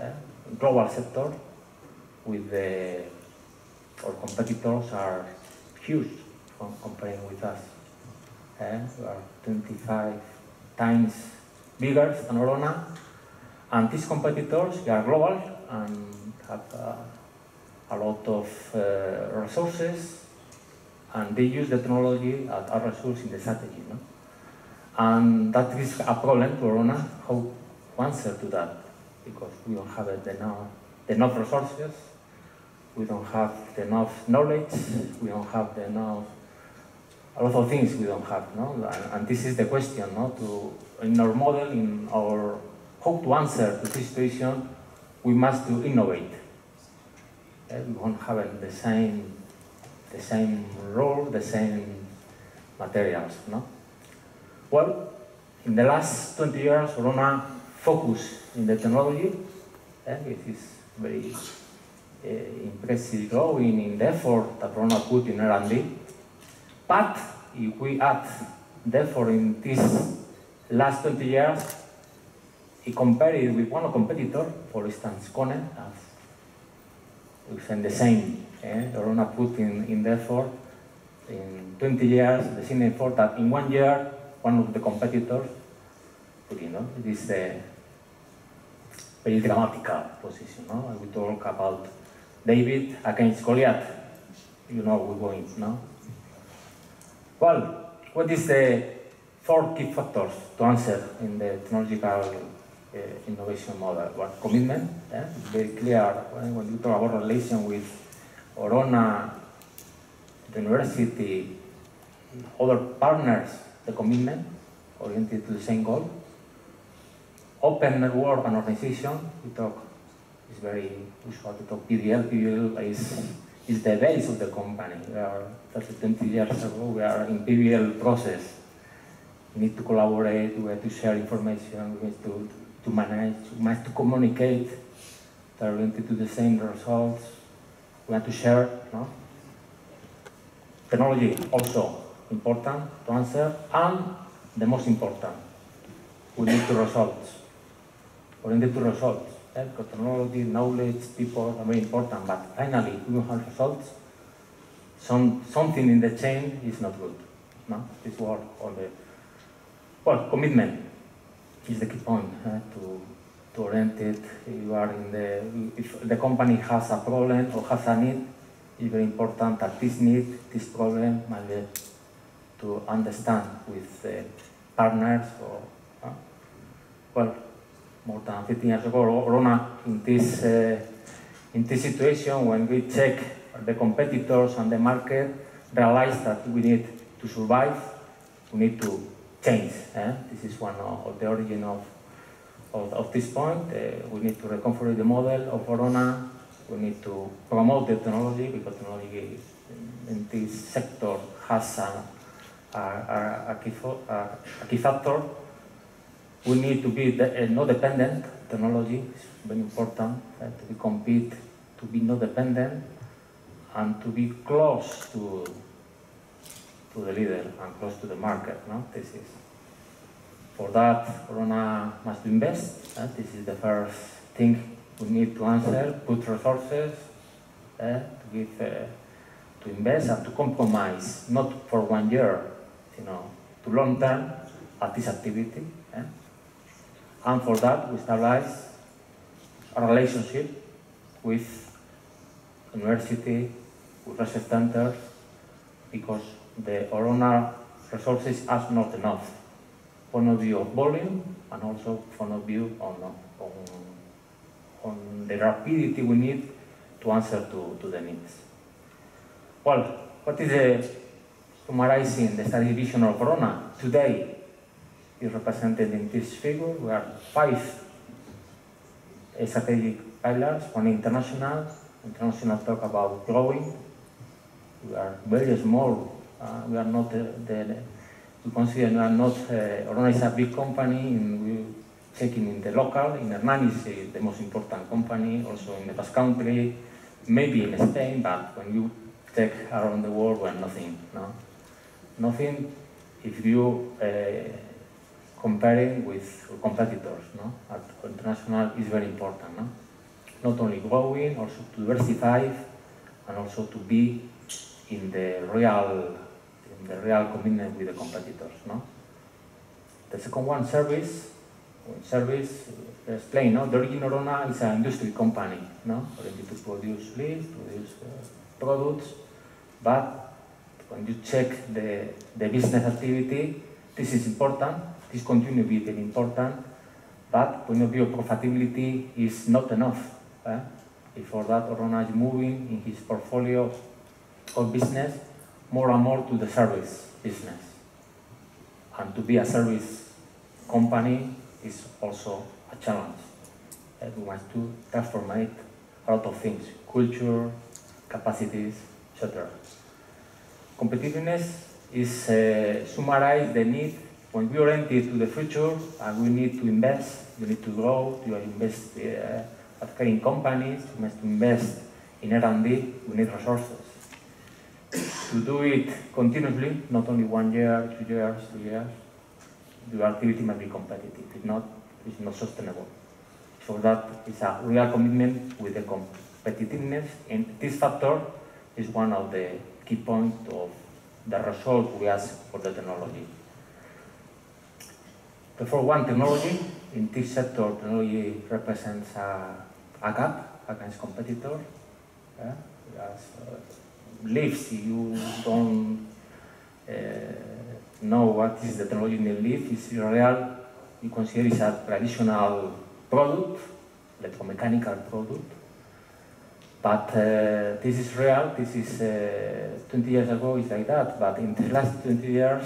eh, global sector, with the, our competitors are huge com- comparing with us. Eh? We are 25 times bigger than Orona, and these competitors they are global and have uh, a lot of uh, resources and they use the technology as a resource in the strategy. No? And that is a problem to Orona, how answer to that, because we don't have enough, enough resources, we don't have enough knowledge, we don't have enough, a lot of things we don't have, no? And, and this is the question, no? To, in our model, in our, how to answer to this situation, we must to innovate. Eh, we won't have the same the same role, the same materials. No? Well, in the last 20 years, Orona focused in the technology. eh, it is very uh, impressive growing in the effort that Orona put in R&D. But if we add the effort in these last 20 years, he compare it with one competitor, for instance, Kone, send the same eh, put in, in the effort in 20 years, the same effort that in one year, one of the competitors you know, no? It is a very dramatical position, no? We talk about David against Goliath. You know we're going, no? Well, what is the four key factors to answer in the technological uh, innovation model? What commitment? Eh? Very clear when, when you talk about relation with Orona, the university, other partners, the commitment oriented to the same goal. Open network and organization, we talk, is very usual to talk PBL. PBL is, is the base of the company. We are, 30, 20 years ago, we are in PBL process. We need to collaborate, we have to share information, we need to, to manage, we have to communicate, they're oriented to the same results. We have to share, no? Technology also important to answer, and the most important, we need to results. Oriented to results. Eh? Because technology, knowledge, people are very important, but finally, we don't have results. some, something in the chain is not good. No? This work on the, well, commitment is the key point uh, to, to orient it. You are in the, if the company has a problem or has a need, it's very important that this need, this problem, be to understand with uh, partners or, uh, well, more than 15 years ago, Orona, in this, uh, in this situation, when we check the competitors and the market, realize that we need to survive, we need to change. Eh? This is one of, the origin of, of, of this point. Uh, we need to reconfigure the model of Orona. We need to promote the technology because technology in, in this sector has a, a, key, factor. We need to be uh, not dependent. Technology is very important to be compete, to be not dependent, and to be close to to the leader and close to the market. No, this is for that Orona must invest. Uh, this is the first thing we need to answer. Put resources uh, to give uh, to invest and to compromise not for one year, you know, to long term at this activity. eh? And for that, we establish a relationship with university, with research centers, because the Orona resources are not enough. Point of view of volume and also point of view on, on, on the rapidity we need to answer to, to the needs. Well, what is the summarizing the study vision of Orona today is represented in this figure. We have five strategic pillars, one international, international talk about growing. We are very small. Uh, we are not the, the we consider we are not uh, is a big company. And we checking in the local. In Hernani is uh, the most important company. Also in the Basque Country, maybe in Spain. But when you check around the world, we are nothing. No, nothing. If you uh, comparing with competitors, no, at international is very important. No, not only growing, also to diversify, and also to be in the real in the real commitment with the competitors. No? The second one, service. Service, uh, explain, no? The origin Orona is an industry company, no? Oriented to produce leads, produce uh, products, but when you check the, the business activity, this is important, this continue to be important, but point of view of profitability is not enough. Eh? Before that, Orona is moving in his portfolio of business more and more to the service business. And to be a service company is also a challenge. And we want to transform it a lot of things, culture, capacities, etc. Competitiveness is uh, summarize the need when we orient to the future and we need to invest, you need to grow, you invest uh, at companies, you must invest in R&D, we need resources to do it continuously, not only one year, two years, three years, your activity must be competitive. If not, it's not sustainable. So that is a real commitment with the competitiveness, and this factor is one of the key point of the result we ask for the technology. Therefore, one technology, in this sector, technology represents a, a gap against competitors. Yeah? As, uh, leaves, you don't uh, know what is the technology in the leaf, it's real, you consider it's a traditional product, electromechanical product. But uh, this is real, this is uh, 20 years ago, it's like that, but in the last 20 years,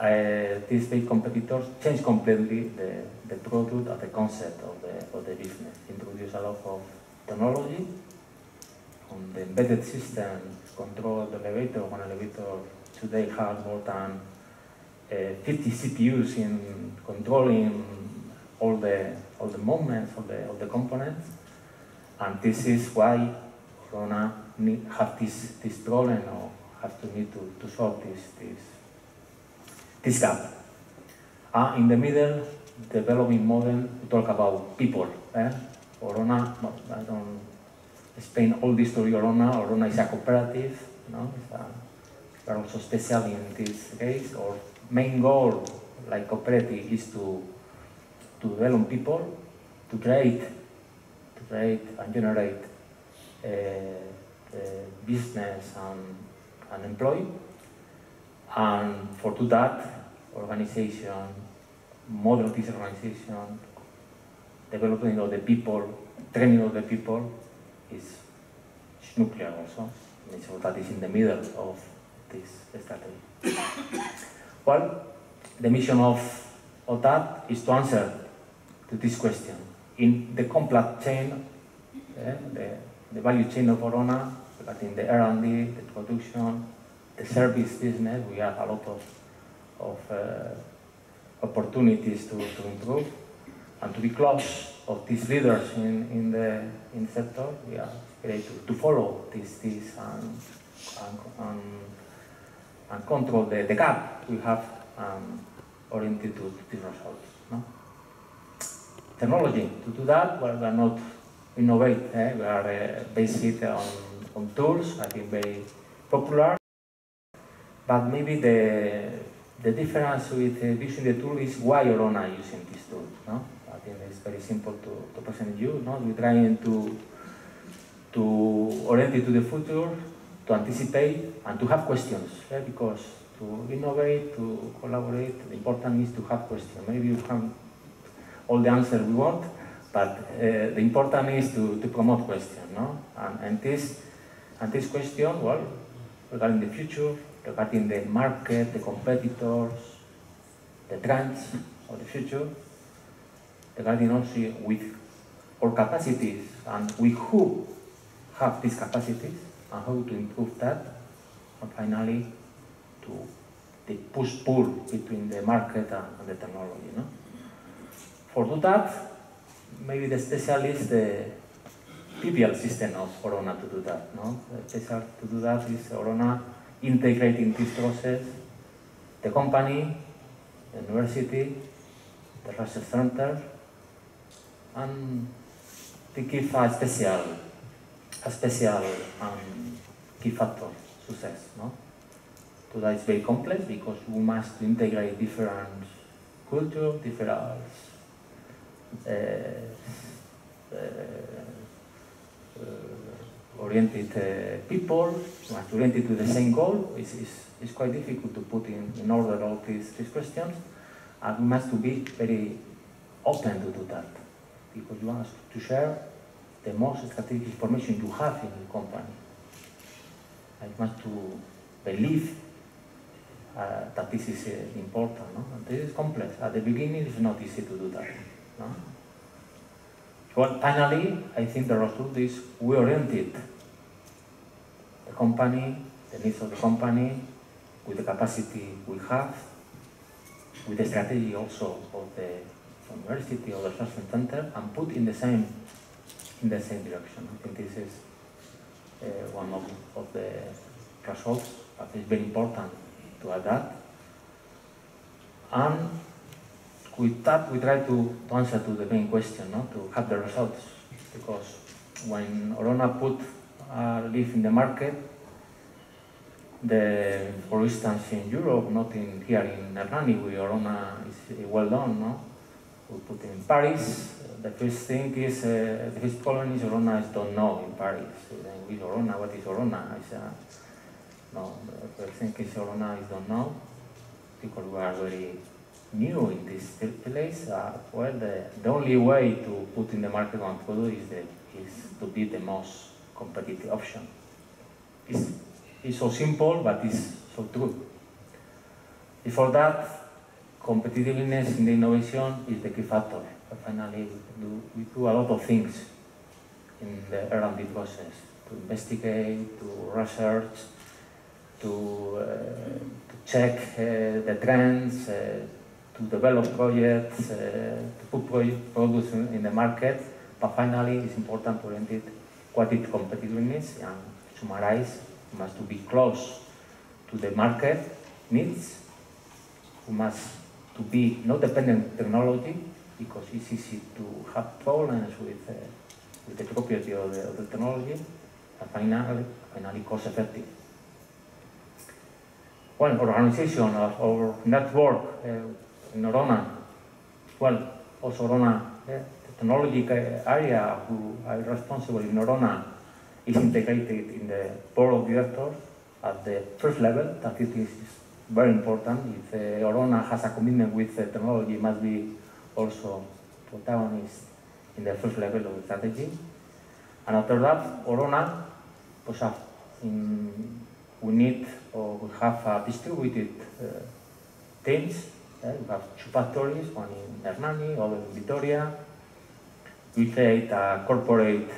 uh, these big competitors changed completely the, the product or the concept of the, of the business, introduce a lot of technology, on the embedded system control the elevator. One elevator today has more than uh, 50 CPUs in controlling all the all the movements of the of the components, and this is why Orona have this this problem or have to need to, to solve this this this gap. Uh, in the middle, developing model, we talk about people. Eh? Orona, I don't explain all the story Orona. Orona is a cooperative, No? Are also special in this case. Our main goal, like cooperative, is to to develop people, to create, to create and generate business and, and. And for do that, organization, model this organization, developing of the people, training of the people is nuclear also. So that is in the middle of this strategy. well, the mission of, of is to answer to this question. In the complex chain, eh, the, the value chain of Orona, but in the R&D, the production, the service business, we have a lot of, of uh, opportunities to, to improve and to be close of these leaders in, in, the, in sector. We are ready to, to follow this, this and, and, and, and control the, the gap we have um, oriented to, to these results. No? Technology, to do that, well, we are not innovate, eh? we are uh, based on, on tools, I think very popular, but maybe the, the difference with uh, using the tool is why you're not using this tool. No? I think it's very simple to, to present you. No? We're trying to, to orient it to the future, to anticipate, and to have questions. Eh? Because to innovate, to collaborate, the important is to have questions. Maybe you have all the answers we want, but uh, the important is to, to promote questions. No? And, and, this, and this question, well, regarding the future, regarding the market, the competitors, the trends of the future, regarding also with our capacities and with who have these capacities and how to improve that, and finally to the push-pull between the market and, and, the technology. No? For do that, maybe the specialist, the PBL system of Orona to do that. No? The special to do that is Orona integrating this process, the company, the university, the research center, and to give a special, a special um, key factor success. No? So that is very complex because we must integrate different culture, different oriented uh, people, must oriented to the same goal. It's, it's, it's quite difficult to put in, in order all these, these questions. And we must to be very open to do that. Because you want to share the most strategic information you have in the company. You must to believe uh, that this is uh, important. No? And this is complex. At the beginning, it's not easy to do that. No? Well, finally, I think the result is we oriented the company, the needs of the company, with the capacity we have, with the strategy also of the university or the research center, and put in the same in the same direction. I think this is uh, one of, of the results, but it's very important to adapt. And with that, we try to, to answer to the main question, no? to have the results. Because when Orona put a leaf in the market, the, for instance, in Europe, not in here in Hernani, we Orona is well done, no? We put in Paris. The first thing is, uh, the first is Orona is don't know in Paris. So then with Orona, what is Orona? I said, no, the first thing is Orona is don't know, because we are very new in this place, uh, well, the, the only way to put in the market one product is, the, is to be the most competitive option. It's, it's so simple, but it's so true. Before that, competitiveness in the innovation is the key factor. But finally, we do, we do a lot of things in the R&D process, to investigate, to research, to, uh, to check uh, the trends, uh, to develop projects, uh, to put products in, in, the market, but finally it's important to orient it quality competitiveness and summarize, must to be close to the market needs, we must to be not dependent technology, because it's easy to have problems with, uh, with the property of the, of the technology, and finally, finally cost effective. well, organization of our network uh, in Orona, well, also Orona, the technology area who are responsible in Orona is integrated in the board of directors at the first level, that it is very important. If uh, Orona has a commitment with uh, technology, must be also protagonist in the first level of strategy. And after that, Orona, pues, in, we need or we have uh, distributed uh, teams. We have two factories, one in Hernani, other in Vitoria. We create a corporate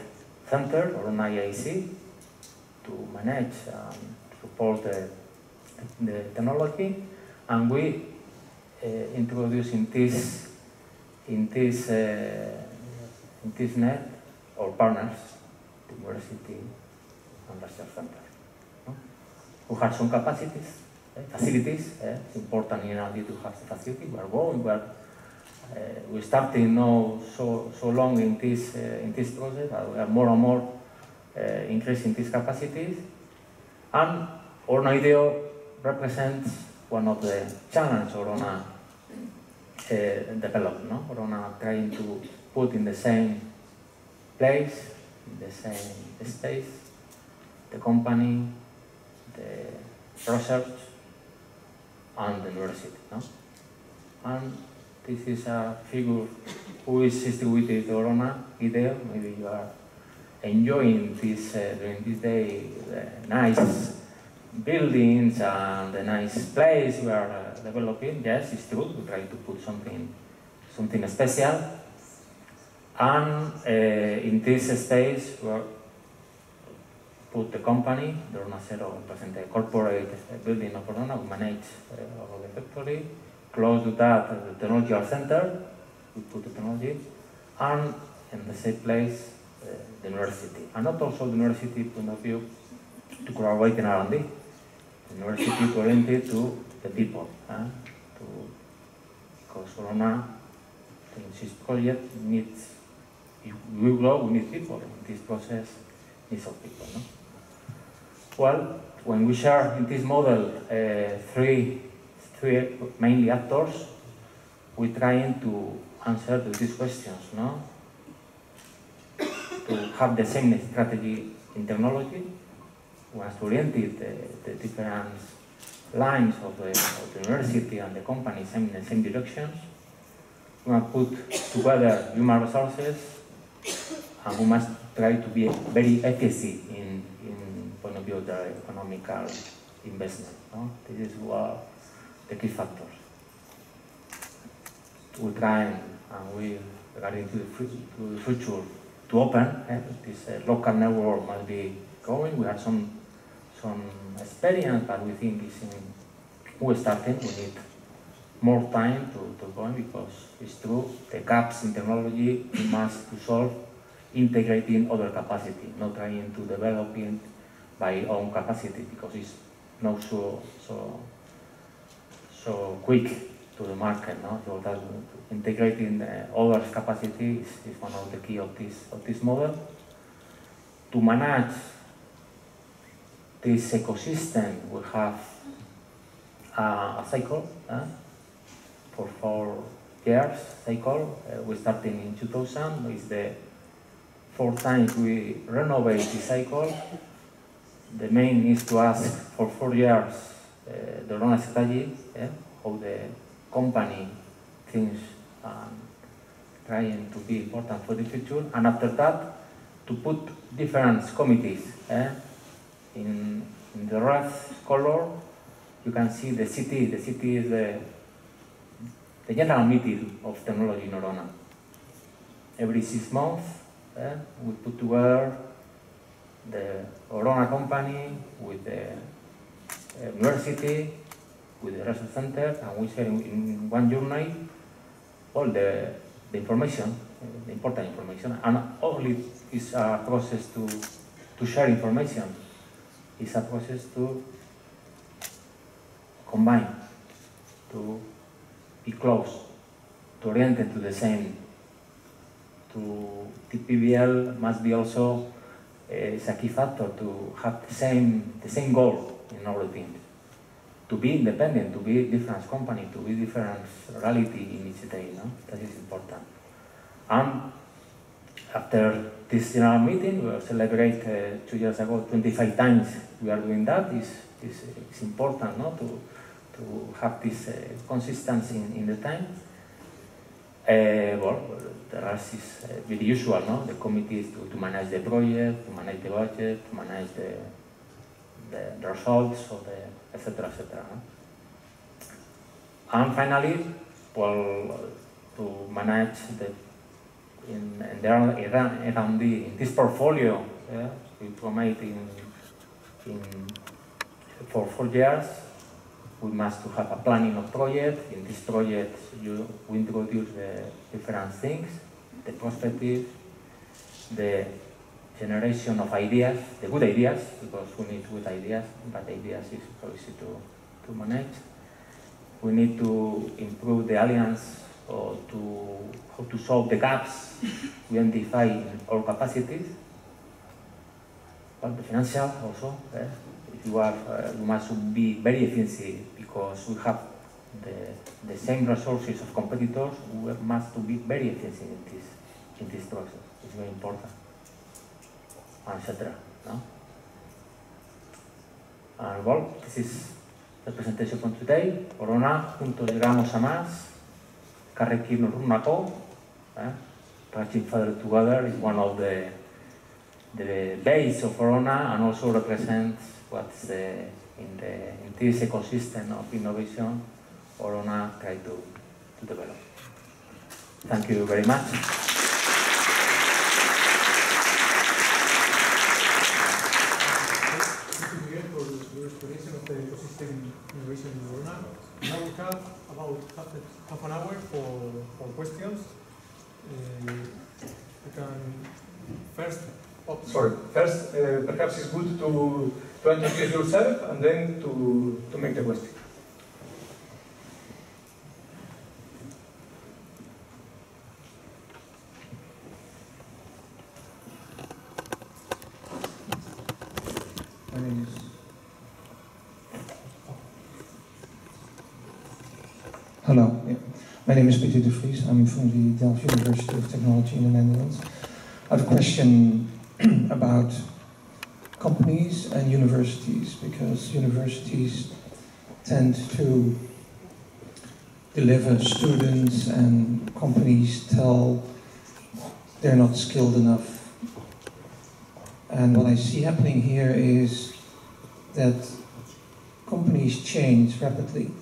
center or an IAC to manage and support the, the technology, and we uh, introduce in this in this uh, in this net our partners, the university and research center, who have some capacities, eh, facilities. Eh? It's important in India to have the facility. We are growing. We are we starting now so so long in this uh, in this. Uh, we are more and more increasing these capacities, and Orona IDEO represents one of the challenges Orona uh, developed. No, Orona trying to put in the same place, in the same space, the company, the research, and the university. No, and this is a figure who is distributed Orona IDEO. Maybe you are enjoying this uh, during this day, the nice buildings and the nice place we are uh, developing. Yes, it's true. We try to put something, something special. And uh, in this space, we are put the company, the represent the corporate building of. We manage uh, all the factory. Close to that, the technology center. We put the technology, and in the same place, uh, the university, and not also the university point of view to collaborate in R&D. The university oriented to the people, uh, to because Orona, this project needs, if we grow, we need people. This process needs of people. No? Well, when we share in this model uh, three, three mainly actors, we're trying to answer to these questions, no? to have the same strategy in technology, was oriented the, the different lines of the, of the university and the companies in the same directions. We must put together human resources and we must try to be very efficient in, in the economical investment. No? This is what the key factor. We try and, we regarding to the, future to open. Eh? This uh, local network must be going. We have some some experience, but we think it's in, we're starting. We need more time to, to go because it's true the gaps in technology we must to solve integrating other capacity, not trying to develop by own capacity because it's not so so so quick to the market. No? So that integrating uh, other capacity is, is one of the key of this of this model. To manage this ecosystem, we have uh, a cycle uh, for four years cycle. Uh, we started in 2000. It's the fourth time we renovate the cycle. The main is to ask for four years uh, the Orona strategy, eh, how the company thinks trying to be important for the future. And after that, to put different committees. Eh? In, in the red color, you can see the city. The city is the, the general meeting of technology in Orona. Every six months, eh, we put together the Orona company with the university, with the research center, and we share in, one journal all the, the information, the important information, and only is a process to, to share information. It's a process to combine, to be close, to orient to the same. To the PBL must be also uh, is a key factor to have the same the same goal in teams. to be independent, to be different company, to be different reality in each day. No? That is important. And after this general meeting, we celebrate uh, two years ago, 25 times we are doing that. It's, it's, it's important no? to, to have this uh, consistency in, in the time. Uh, well, the rest is uh, usual, no? The committee is to, to manage the project, to manage the budget, to manage the, the, results of the, etc., etc. No? And finally, well, to manage the in, in the around in this portfolio, yeah, we promote in, in for four years we must have a planning of project. In this project, you we introduce the different things, the perspective, the generation of ideas, the good ideas, because we need good ideas, but ideas is so easy to, to manage. We need to improve the alliance or to how to solve the gaps [laughs] we identify in our capacities, but the financial also. Eh? You are, uh, you must be very efficient because we have the, the same resources of competitors. We must to be very efficient in this in this process. It's very important, etc. No? And well, this is the presentation from today. Corona, juntos llegamos a más. Karrekin Runako, eh? Touching Father Together is one of the the base of Corona and also represents what's the, in, the, in this ecosystem of innovation Orona try to, to develop. Thank you very much. Thank you, Miguel, for your explanation of the ecosystem innovation in Orona. Now we have about half, half an hour for, for questions. Uh, you can first, oh, sorry, first uh, perhaps it's good to, to introduce yourself and then to, to make the question. My name is. Hello, yeah. my name is Peter de Vries. I'm from the Delft University of Technology in the Netherlands. I have a question [clears throat] about companies and universities because universities tend to deliver students and companies tell they're not skilled enough and what I see happening here is that companies change rapidly.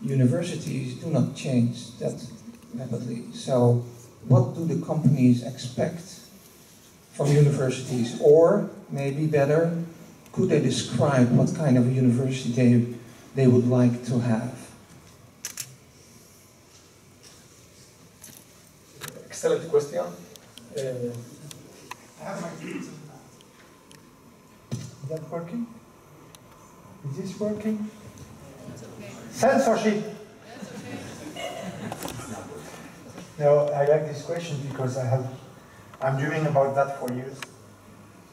Universities do not change that rapidly. So, what do the companies expect from universities? Or, maybe better, could they describe what kind of a university they, they would like to have? Excellent question. Uh, Is that working? Is this working? Censorship. No, I like this question because I have, I'm dreaming about that for years.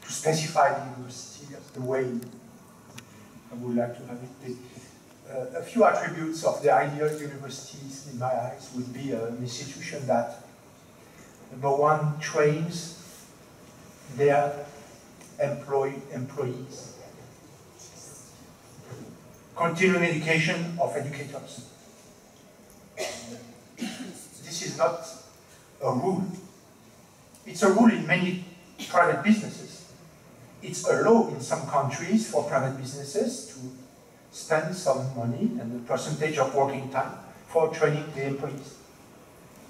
To specify the university as the way I would like to have it. Uh, a few attributes of the ideal universities in my eyes would be an institution that, number one, trains their employ, employees. Continuing education of educators. This is not a rule. It's a rule in many private businesses. It's a law in some countries for private businesses to spend some money and a percentage of working time for training the employees.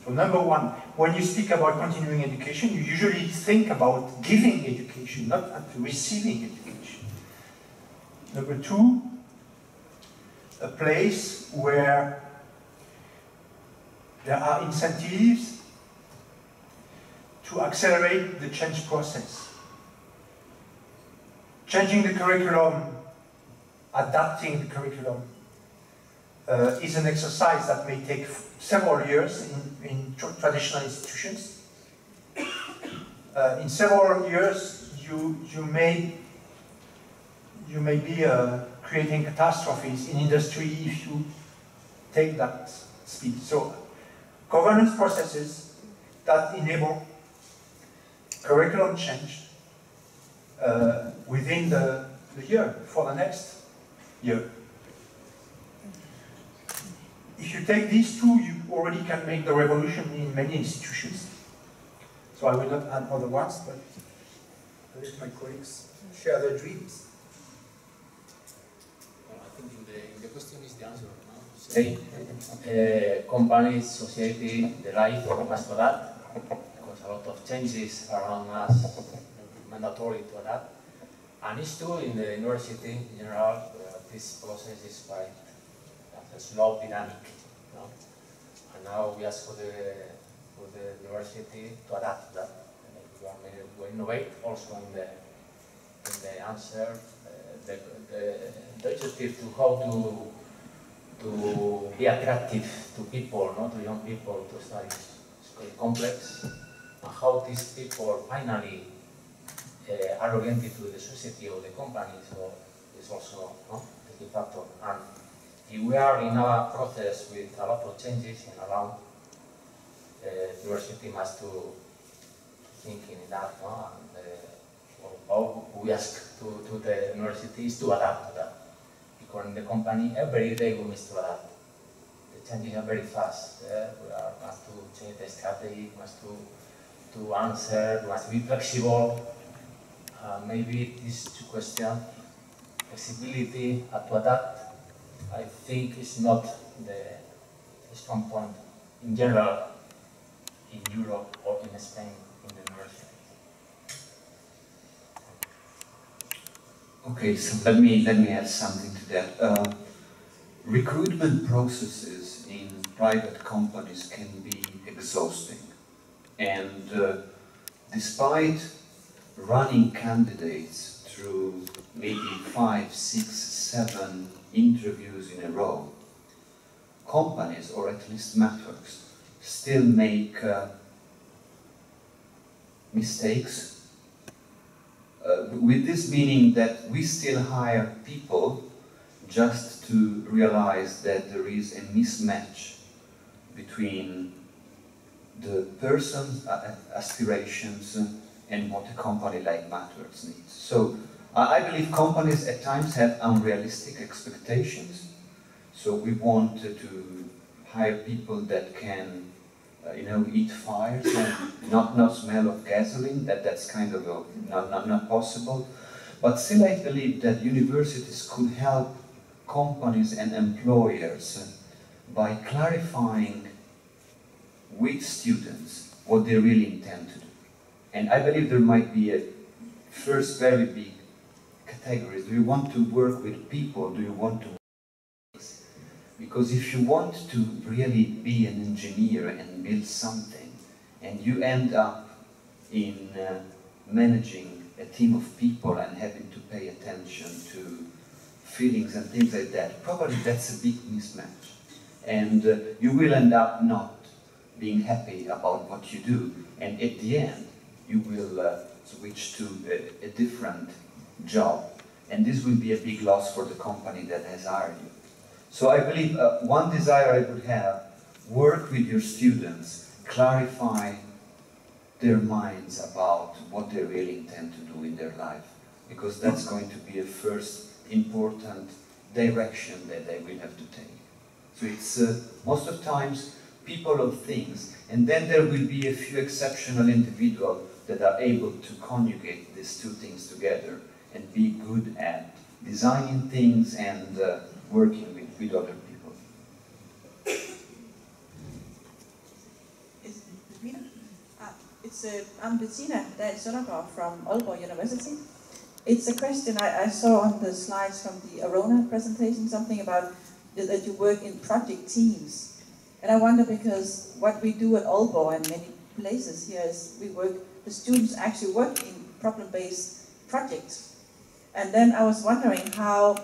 So number one, when you speak about continuing education, you usually think about giving education, not receiving education. Number two, a place where there are incentives to accelerate the change process. Changing the curriculum, adapting the curriculum, uh, is an exercise that may take several years in, in tr traditional institutions. Uh, in several years, you, you may you may be uh, creating catastrophes in industry if you take that speed. So governance processes that enable curriculum changed uh, within the, the year for the next year. If you take these two, you already can make the revolution in many institutions. So I will not add other ones, but I let my colleagues share their dreams. Well, I think in the, in the question is the answer. No? Say, uh, companies, society, the life must adapt because a lot of changes around us mandatory to adapt. And it's true in the university in general, this process is quite a slow dynamic. And now we ask for the, for the university to adapt to that. We, are, we innovate also in the, in the answer, uh, the, the, the objective to how to to be attractive to people, not to young people to study. It's quite complex. And how these people finally uh, are oriented to the society or the company so is also no, a key factor. And if we are in a process with a lot of changes in around, uh, university must to thinking in that, no? and uh, all we ask to, to the university is to adapt to that. Because in the company, every day we must to adapt. The changes are very fast. Uh, we are, must to change the strategy, must to, to answer, must be flexible. Uh, maybe these two questions, flexibility and to adapt, I think is not the strong point in general in Europe or in Spain in the university. Okay, so let me let me add something to that. Uh, recruitment processes in private companies can be exhausting, and uh, despite running candidates through maybe five, six, seven interviews in a row, companies, or at least networks, still make uh, mistakes. Uh, with this meaning that we still hire people just to realize that there is a mismatch between the person's aspirations and what a company like Mathworks needs. So I believe companies at times have unrealistic expectations. So we want to hire people that can, uh, you know, eat fires and not, not smell of gasoline. That, that's kind of a, not, not, not possible. But still I believe that universities could help companies and employers by clarifying with students what they really intend to do. And I believe there might be a first very big category. Do you want to work with people? Do you want to because if you want to really be an engineer and build something, and you end up in uh, managing a team of people and having to pay attention to feelings and things like that, probably that's a big mismatch. And uh, you will end up not being happy about what you do, and at the end, you will uh, switch to a, a different job. And this will be a big loss for the company that has hired you. So I believe uh, one desire I would have, work with your students, clarify their minds about what they really intend to do in their life. Because that's going to be a first important direction that they will have to take. So it's uh, most of times people or things, and then there will be a few exceptional individuals that are able to conjugate these two things together and be good at designing things and uh, working with, with other people. Uh, it's uh, I'm Bettina from Aalborg University. It's a question I, I, saw on the slides from the Orona presentation, something about that you work in project teams. And I wonder because what we do at Aalborg and many places here is we work, the students actually work in problem-based projects. And then I was wondering how,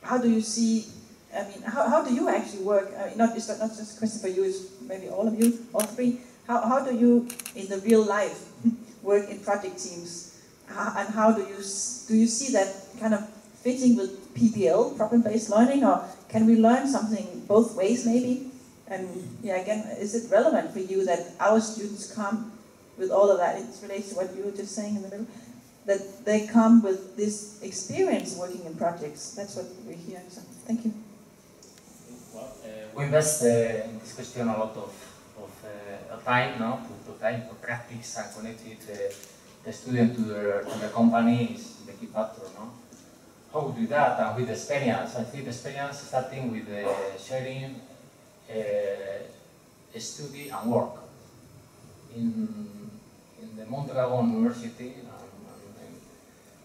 how do you see, I mean, how, how do you actually work? I mean, not, not, just a question for you, maybe all of you, all three. How, how do you, in the real life, [laughs] work in project teams? How, and how do you, do you see that kind of fitting with PBL, problem-based learning, or can we learn something both ways maybe? And yeah, again, is it relevant for you that our students come with all of that? It relates to what you were just saying in the middle, that they come with this experience working in projects. That's what we're hearing. So, thank you. Well, uh, we invest uh, in this question a lot of, of uh, time, no, to, to time to practice and connect it, uh, the student to the, to the company is the key factor, no? How we do that and with the experience? I think the experience starting with uh, sharing uh, study and work. In, in the Mondragon University,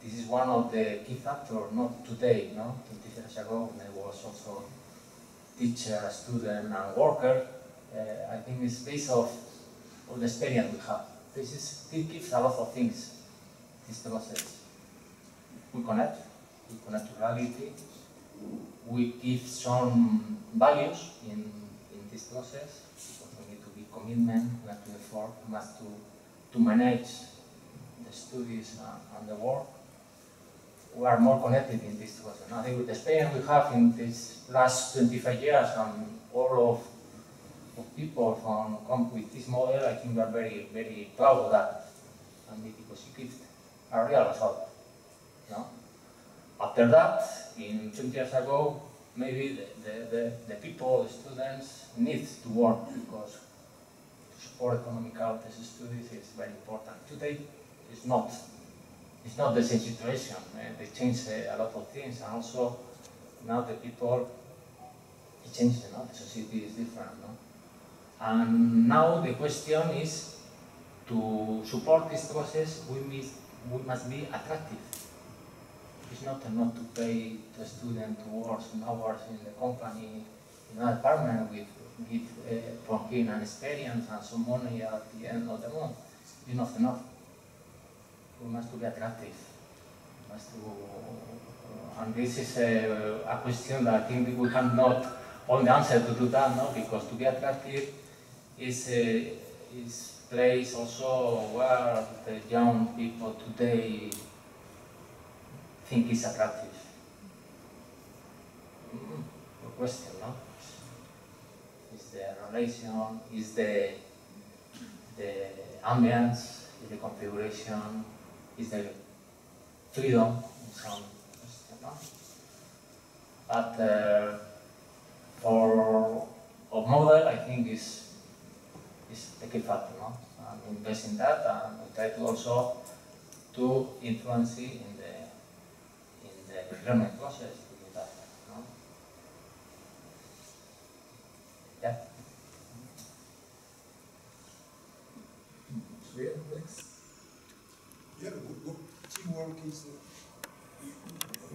this is one of the key factors, not today, no? 20 years ago, when I was also teacher, student, and worker. Uh, I think it's based off of the experience we have. This is it gives a lot of things. This process. We connect. We connect to reality. We give some values in this process. Because we need to be commitment, we have to effort, we have to to manage the studies and, and the work we are more connected in this process. I think with the experience we have in these last 25 years and all of, of people from come with this model, I think we are very, very proud of that. And because it gives a real result. No? After that, in 20 years ago, maybe the, the, the, the people, the students, need to work because to support economical studies is very important. Today, it's not it's not the same situation. Uh, they change uh, a lot of things, and also now the people it changes. No? The society is different. No? And now the question is to support this process, we we must be attractive. It's not enough to pay the student to work some hours in the company, in an apartment with give uh, for him an experience and some money at the end of the month. It's not enough we must be attractive. Must to, uh, and this is a, a, question that I think we cannot only answer to do that, no? Because to be attractive is a, is place also where the young people today think is attractive. Good question, no? Is the relation, is the the ambience, is the configuration, is the freedom some But uh, for a model, I think is is the key factor. No? And invest in that, and try to also to influence in process to do that. No? Yeah. Yeah, teamwork is.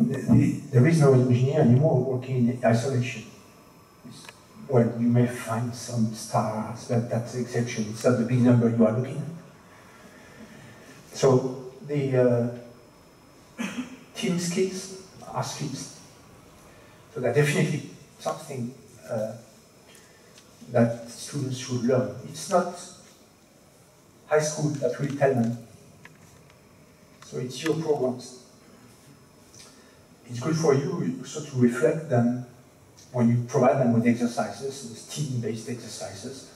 The, the, reason I was engineer anymore working in isolation. It's, well, you may find some stars, but that's the exception. It's not the big number you are looking at. So the uh, team skills are skills. So they're definitely something uh, that students should learn. It's not high school that will tell them so it's your programs. It's good for you also to reflect them when you provide them with exercises, team-based exercises,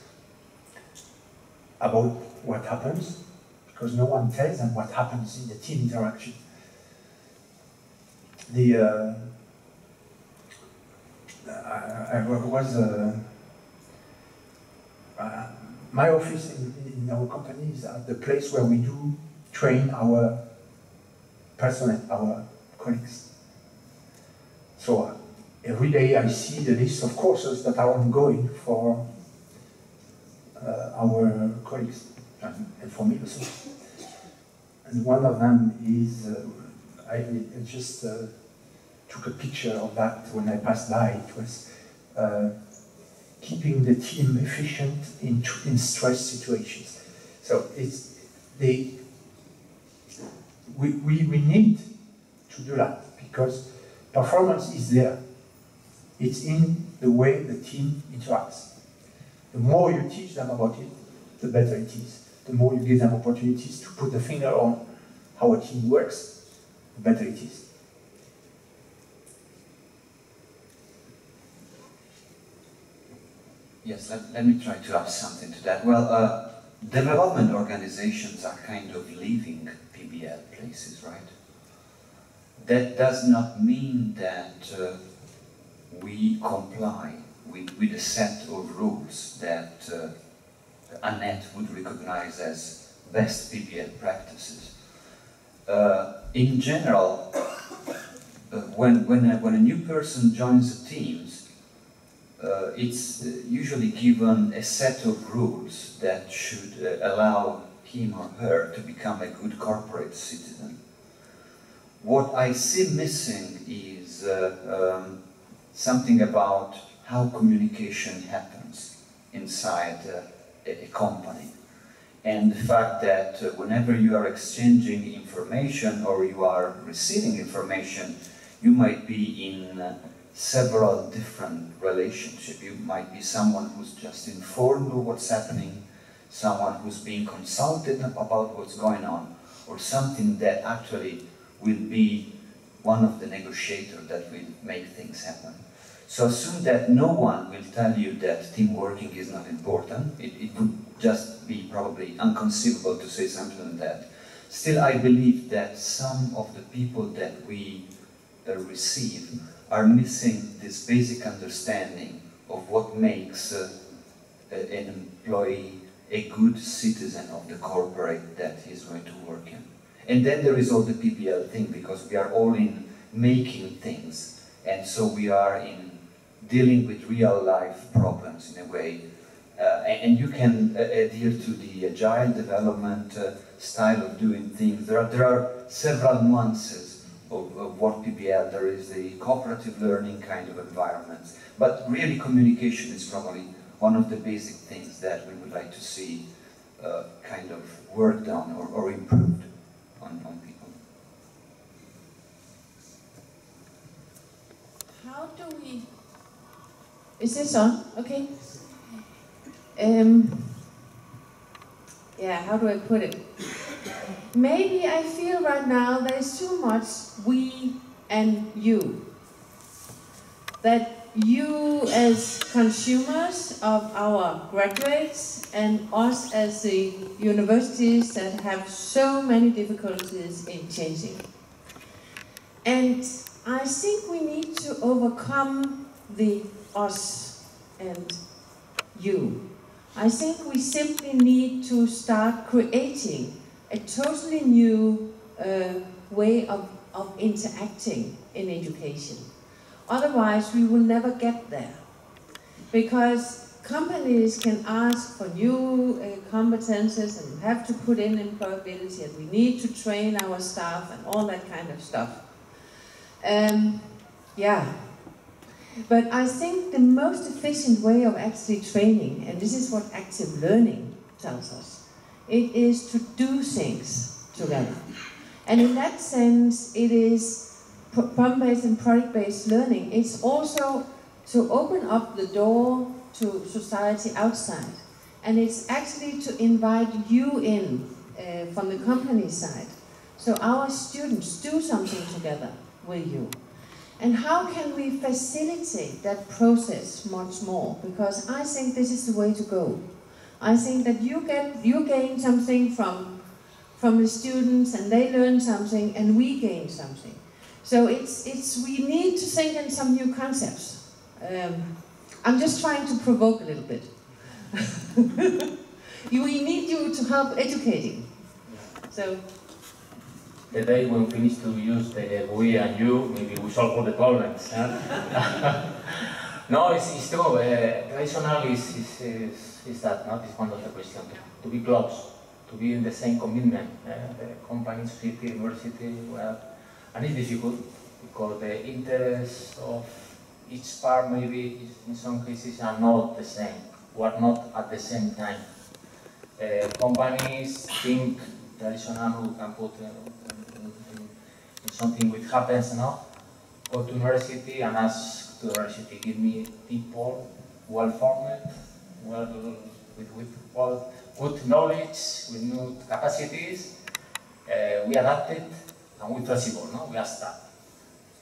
about what happens, because no one tells them what happens in the team interaction. The uh, I, I, was uh, uh, my office in, in our company is at the place where we do train our personnel, our colleagues. So uh, every day I see the list of courses that are ongoing for uh, our colleagues and, and, for me also. And one of them is, uh, I, I, just took a picture of that when I passed by. It was uh, keeping the team efficient in, in stress situations. So it's, they, we, we, we need to do that because performance is there. It's in the way the team interacts. The more you teach them about it, the better it is. The more you give them opportunities to put the finger on how a team works, the better it is. Yes, let, let me try to add something to that. Well, uh, development organizations are kind of living PBL places, right? That does not mean that uh, we comply with, with a set of rules that uh, Annette would recognize as best PBL practices. Uh, in general, [coughs] uh, when, when, a, when a new person joins a team, uh, it's uh, usually given a set of rules that should uh, allow him or her to become a good corporate citizen. What I see missing is uh, um, something about how communication happens inside uh, a, a company. And the fact that uh, whenever you are exchanging information or you are receiving information, you might be in several different relationships. You might be someone who's just informed of what's happening, someone who's being consulted about what's going on, or something that actually will be one of the negotiators that will make things happen. So assume that no one will tell you that team working is not important. It, it would just be probably inconceivable to say something like that. Still, I believe that some of the people that we uh, receive are missing this basic understanding of what makes uh, an employee a good citizen of the corporate that he's going to work in. And then there is all the PBL thing because we are all in making things and so we are in dealing with real life problems in a way. Uh, and, you can uh, adhere to the agile development uh, style of doing things. There are, there are several nuances of, of, what PBL, there is the cooperative learning kind of environment. But really communication is probably one of the basic things that we would like to see uh, kind of worked on or, or improved on, on people. How do we is this on? Okay. Um, yeah, how do I put it? Maybe I feel right now there's too much we and you. That you as consumers of our graduates and us as the universities that have so many difficulties in changing. And I think we need to overcome the us and you. I think we simply need to start creating a totally new uh, way of, of interacting in education. Otherwise, we will never get there. Because companies can ask for new uh, competences and have to put in employability and we need to train our staff and all that kind of stuff. Um, yeah, but I think the most efficient way of actually training, and this is what active learning tells us, it is to do things together. And in that sense, it is problem-based and project-based learning. It's also to open up the door to society outside. And it's actually to invite you in uh, from the company side. So our students do something together with you. And how can we facilitate that process much more? Because I think this is the way to go. I think that you get you gain something from from the students and they learn something and we gain something. So it's it's we need to think in some new concepts. Um, I'm just trying to provoke a little bit. [laughs] we need you to help educating. So the day when we finish to use the we and you, maybe we solve all the problems. [laughs] no, it's, it's true. Uh, traditional is, is, is, is that, not is one of the questions. To be close, to be in the same commitment. Uh, the company, city, university, well, and it's difficult because the interests of each part maybe in some cases are not the same, are not at the same time. Uh, companies think traditional can put uh, something which happens now, go to university and ask to university, give me people well formed, well with, with well, good knowledge, with new capacities. Uh, we adapted and we flexible, no? We are start.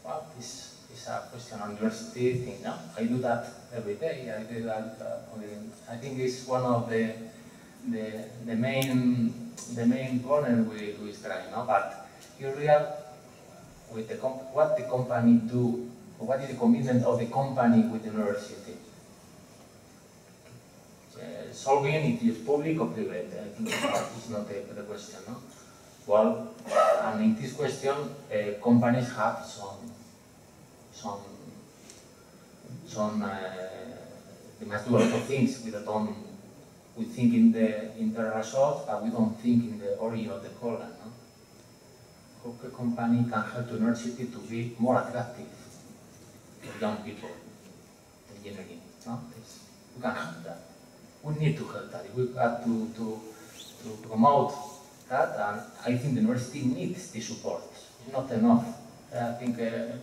Well, this is a question on university thing. No? I do that every day. I do that. Uh, I think it's one of the the the main the main problem we we try. No, but in real, with the what the company do, what is the commitment of the company with the university? Uh, solving it is public or private. I think it's not the, the question. No? Well, and in this question, uh, companies have some some some uh, they must do a lot of things. with don't we think in the in the result, but we don't think in the origin of the problem. How company can help the university to be more attractive for young people, engineering. No? We can help that. We need to help that. We have to to to promote that, and I think the university needs the support. It's not enough. I think uh,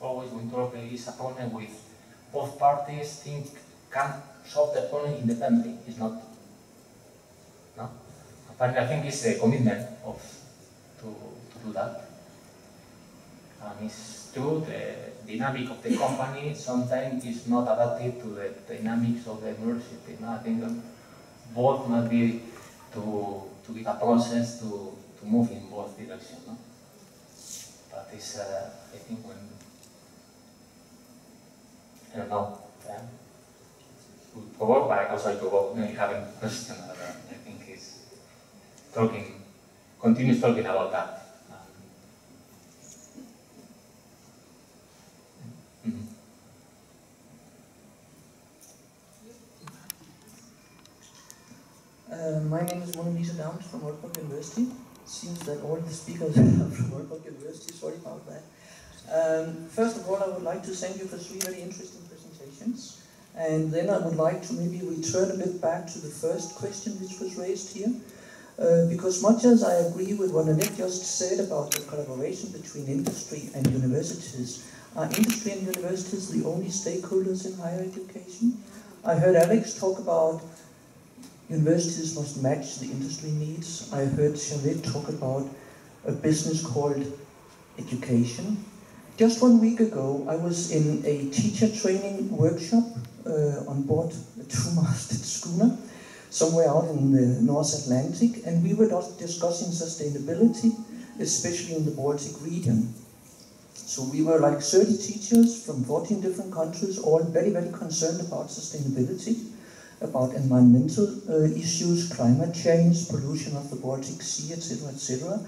always when talk is a problem with both parties think can solve the problem independently. It's not. No. But I think it's a commitment of to that. And it's true the dynamic of the company sometimes is not adapted to the dynamics of the university. No? I think both must be to to be a process to, to move in both directions. No? But it's, uh, I think, when, I don't know, yeah? provoke by also I provoke, you having question about. I think he's talking, continues talking about that. Uh, my name is Mona Dahms from Aalborg University. It seems that all the speakers [laughs] are from Aalborg University, sorry about that. Um, first of all, I would like to thank you for three very interesting presentations. And then I would like to maybe return a bit back to the first question which was raised here. Uh, because much as I agree with what Annette just said about the collaboration between industry and universities, are industry and universities the only stakeholders in higher education? I heard Alex talk about Universities must match the industry needs. I heard Charlotte talk about a business called education. Just one week ago, I was in a teacher training workshop uh, on board a two-masted [laughs] schooner somewhere out in the North Atlantic, and we were discussing sustainability, especially in the Baltic region. So we were like 30 teachers from 14 different countries, all very, very concerned about sustainability about environmental uh, issues, climate change, pollution of the Baltic Sea, etc., etc.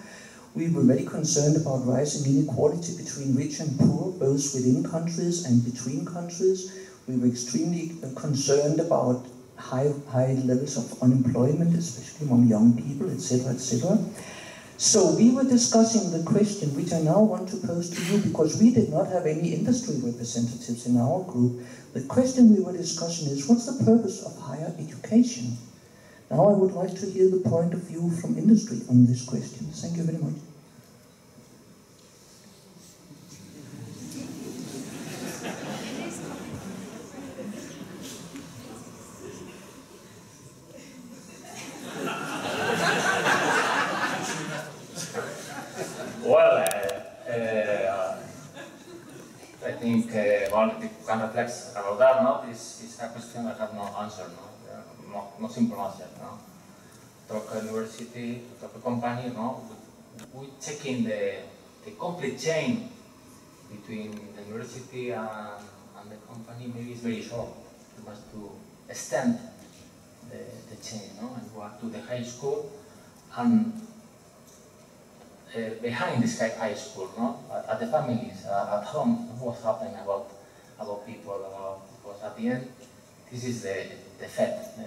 We were very concerned about rising inequality between rich and poor, both within countries and between countries. We were extremely uh, concerned about high, high levels of unemployment, especially among young people, etc., etc. So we were discussing the question, which I now want to pose to you, because we did not have any industry representatives in our group. The question we were discussing is, what's the purpose of higher education? Now I would like to hear the point of view from industry on this question. Thank you very much. University, of a company, you know, we, we checking the, the complete chain between the university and, and the company maybe it's very short. We must to extend the, the chain, no? and go to the high school and uh, behind this high school, no? at, at the families, uh, at home, what's happening about about people, about because at the end, this is the the fact.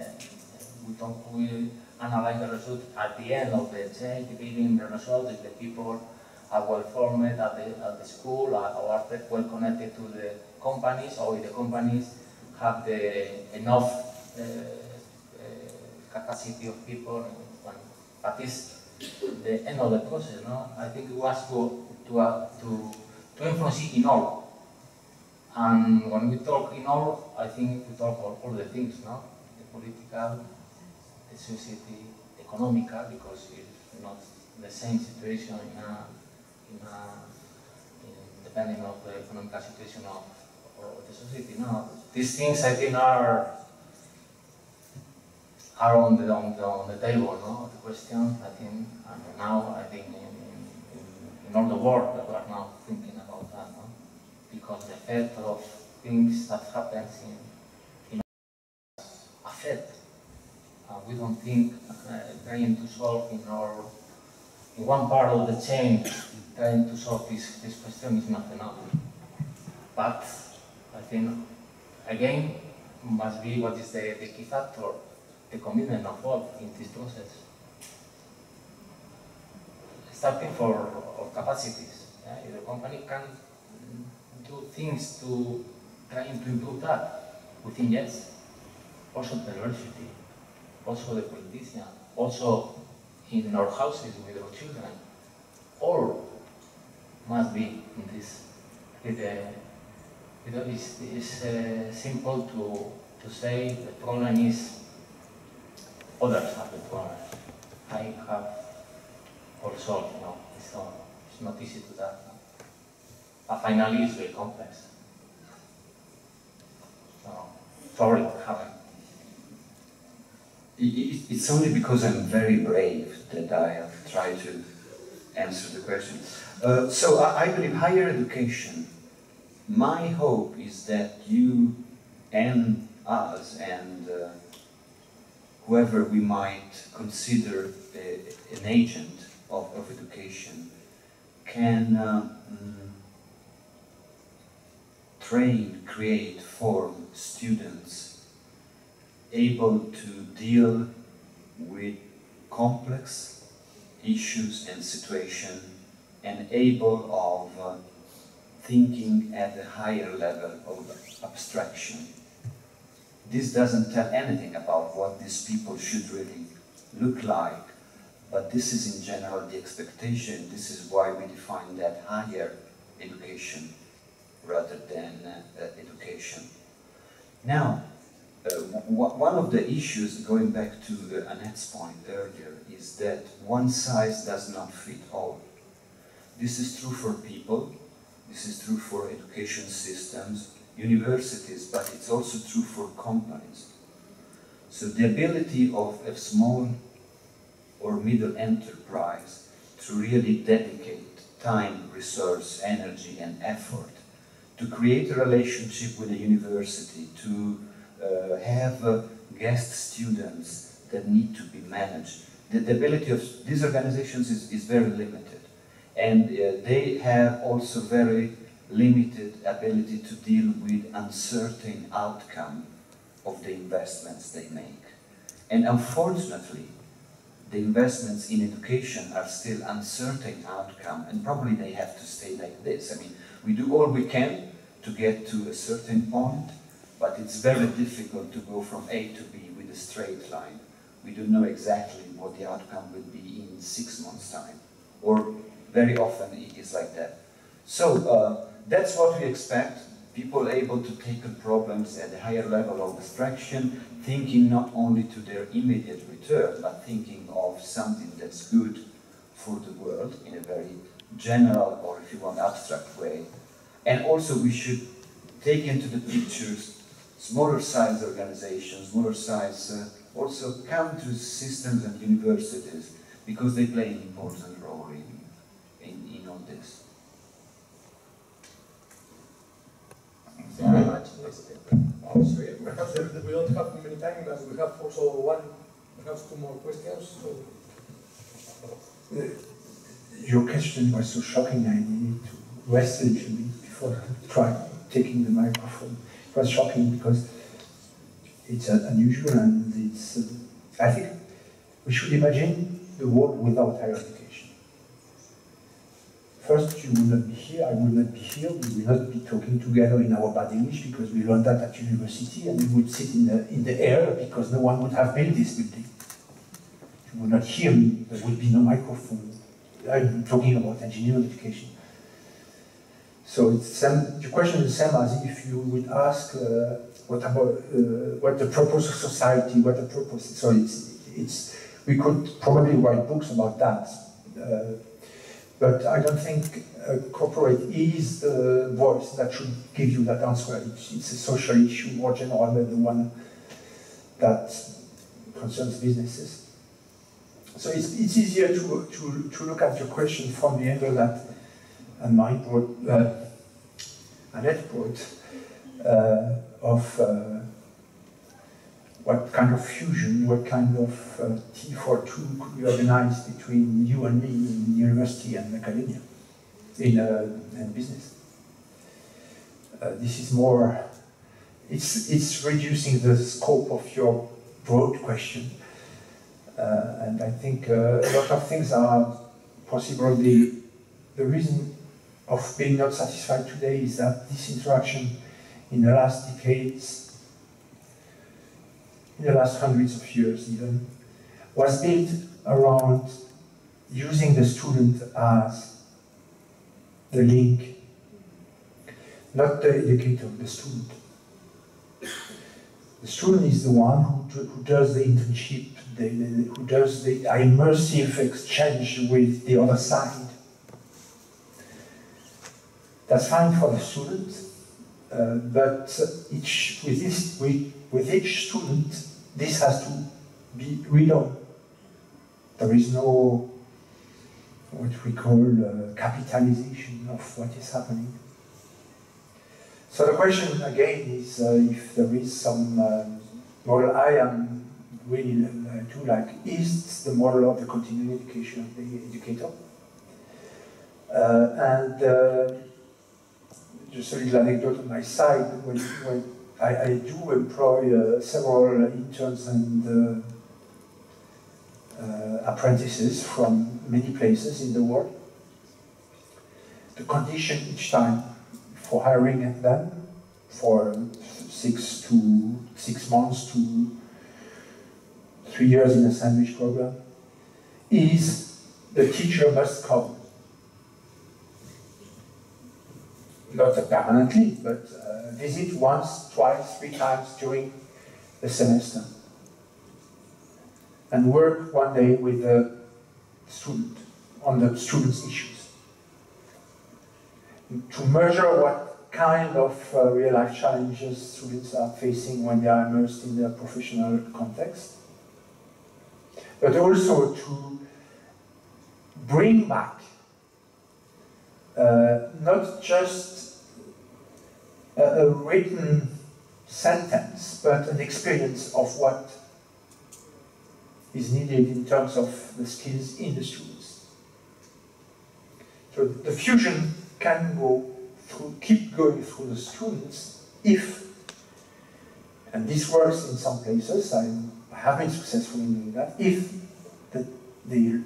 We don't we analyze the result at the end of the change, giving the result if the people are well formed at the, at the school or are well connected to the companies or if the companies have the enough uh, uh, capacity of people. But it's the end of the process, no? I think it was to, to, uh, to, to influence in all. And when we talk in all, I think we talk about all the things, no? The political, the society economical because it's not the same situation in, a, in, a, in depending on the economic situation of, the society. No, these things I think are are on the on the, on the table. No, the question I think and now I think in, in, in all the world that we are now thinking? Because the effect of things that happens in in affect. Uh, we don't think uh, trying to solve in our in one part of the chain trying to solve this, this question is not enough. But I think, again, must be what is the, the key factor, the commitment of all in this process. Starting for, for capacities. Yeah? If the company can do things to trying to improve that, within yes. Also the university, also the politician, also in our houses with our children, all must be in this. It, uh, it is it's, uh, simple to, to say the problem is others have the problem. I have also, you know, it's not, it's not easy to that. But finally, it's very complex. So, sorry, haven't. It's only because I'm very brave that I have tried to answer the question. Uh, so I, believe higher education, my hope is that you and us and uh, whoever we might consider a, an agent of, of education can uh, mm, train, create, form students able to deal with complex issues and situations and able of uh, thinking at a higher level of abstraction. This doesn't tell anything about what these people should really look like, but this is in general the expectation. This is why we define that higher education rather than uh, education. Now, uh, one of the issues, going back to Annette's point earlier, is that one size does not fit all. This is true for people, this is true for education systems, universities, but it's also true for companies. So the ability of a small or middle enterprise to really dedicate time, resource, energy, and effort to create a relationship with a university, to uh, have uh, guest students that need to be managed. The, the ability of these organizations is, is very limited. And uh, they have also very limited ability to deal with uncertain outcome of the investments they make. And unfortunately, the investments in education are still uncertain outcome, and probably they have to stay like this. I mean, we do all we can to get to a certain point, but it's very difficult to go from A to B with a straight line. We don't know exactly what the outcome will be in six months' time, or very often it is like that. So uh, that's what we expect, people able to tackle problems at a higher level of abstraction, thinking not only to their immediate return, but thinking of something that's good for the world in a very general or if you want abstract way. And also we should take into the pictures smaller size organizations, smaller size uh, also countries, systems and universities, because they play an important role in in all this. Thank you very much. Oh, sorry, perhaps we don't have many time, but we have also one, perhaps two more questions. So. Uh, your question was so shocking, I needed to rest a little before trying taking the microphone. It was shocking because it's uh, unusual and it's, uh, I think we should imagine the world without higher education. First, you will not be here, I will not be here, we will not be talking together in our bad English because we learned that at university and we would sit in the, in the air because no one would have built this building. You will not hear me, there will be no microphone. I'm talking about engineering education. So the question is the same as if you would ask uh, what about uh, what the purpose of society, what the purpose. So it's it's we could probably write books about that. Uh, But I don't think corporate is the voice that should give you that answer. It's, it's a social issue more general than the one that concerns businesses. So it's, it's easier to, to, to look at your question from the angle that and mine brought, uh, Annette brought, uh, of uh, what kind of fusion, what kind of uh, T for two could be organized between you and me in university and academia, in, uh, in business. Uh, this is more, it's, it's reducing the scope of your broad question. Uh, and I think a lot of things are possible. The reason of being not satisfied today is that this interaction in the last decades, in the last hundreds of years even, was built around using the student as the link, not the educator, the student. The student is the one who, who does the internship, the, the, who does the immersive exchange with the other side. That's fine for the student, uh, but each, with, this, with, with each student, this has to be redone. There is no what we call uh, capitalization of what is happening. So the question again is uh, if there is some um, model I am really uh, too like, is the model of the continuing education of the educator? Uh, and uh, just a little anecdote on my side, when, when I, I do employ uh, several interns and uh, apprentices from many places in the world. The condition each time for hiring them for six to six months to three years in a sandwich program is the teacher must come. Not permanently, but uh, visit once, twice, three times during the semester. And work one day with the student on the student's issues. To measure what kind of uh, real life challenges students are facing when they are immersed in their professional context, but also to bring back uh, not just a, a written sentence, but an experience of what is needed in terms of the skills in the students. So the fusion can go through, keep going through the students if, and this works in some places, I have been successful in doing that, if the, the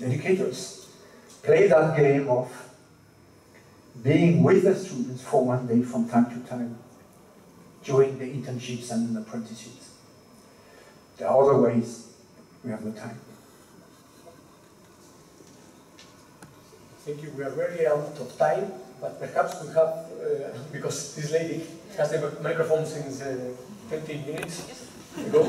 educators play that game of being with the students for one day from time to time during the internships and apprenticeships. There are other ways we have the time. Thank you. We are very out of time, but perhaps we have, uh, [laughs] because this lady has the microphone since uh, 20 minutes ago.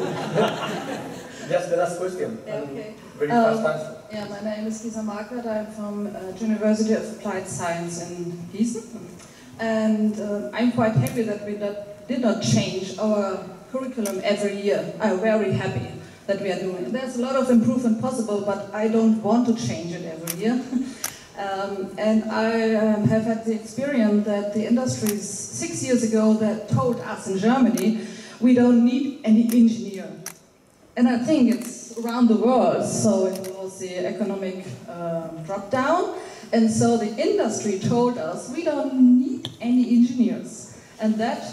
Just [laughs] the last question. Yeah, okay. Very um, fast answer. Yeah, my name is Lisa Markert. I'm from uh, University of Applied Science in Gießen. And uh, I'm quite happy that we not, did not change our curriculum every year. I'm very happy that we are doing. it. There's a lot of improvement possible, but I don't want to change it every year. [laughs] um, and I um, have had the experience that the industries six years ago that told us in Germany, we don't need any engineer. And I think it's around the world, so it was the economic um, drop down. And so the industry told us we don't need any engineers. And that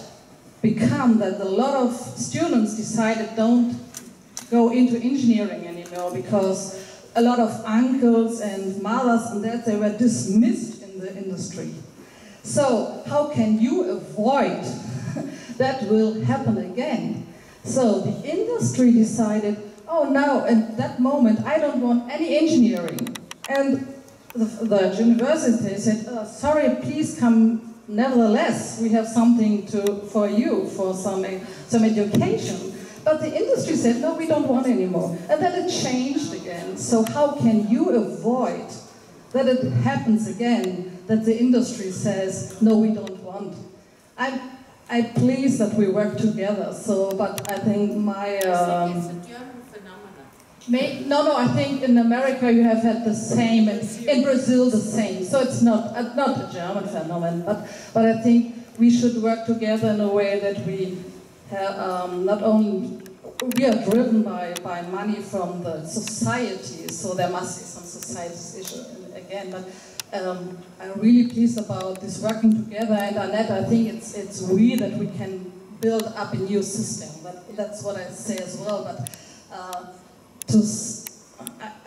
become that a lot of students decided don't go into engineering anymore because a lot of uncles and mothers and that they were dismissed in the industry. So how can you avoid that will happen again? So the industry decided, oh no, at that moment I don't want any engineering. And the, the university said, oh, sorry, please come nevertheless. We have something to, for you, for some, some education. But the industry said, no, we don't want anymore. And then it changed again. So how can you avoid that it happens again, that the industry says, no, we don't want. I'm, I'm pleased that we work together, so, but I think my... Um, it's a German phenomenon. May, no, no, I think in America you have had the same, and in Brazil the same. So it's not uh, not a German phenomenon, but but I think we should work together in a way that we have, um, not only we are driven by, by money from the society, so there must be some society issue again. But um, I'm really pleased about this working together, and Annette, I think it's it's we that we can build up a new system. That, that's what I say as well. But uh, to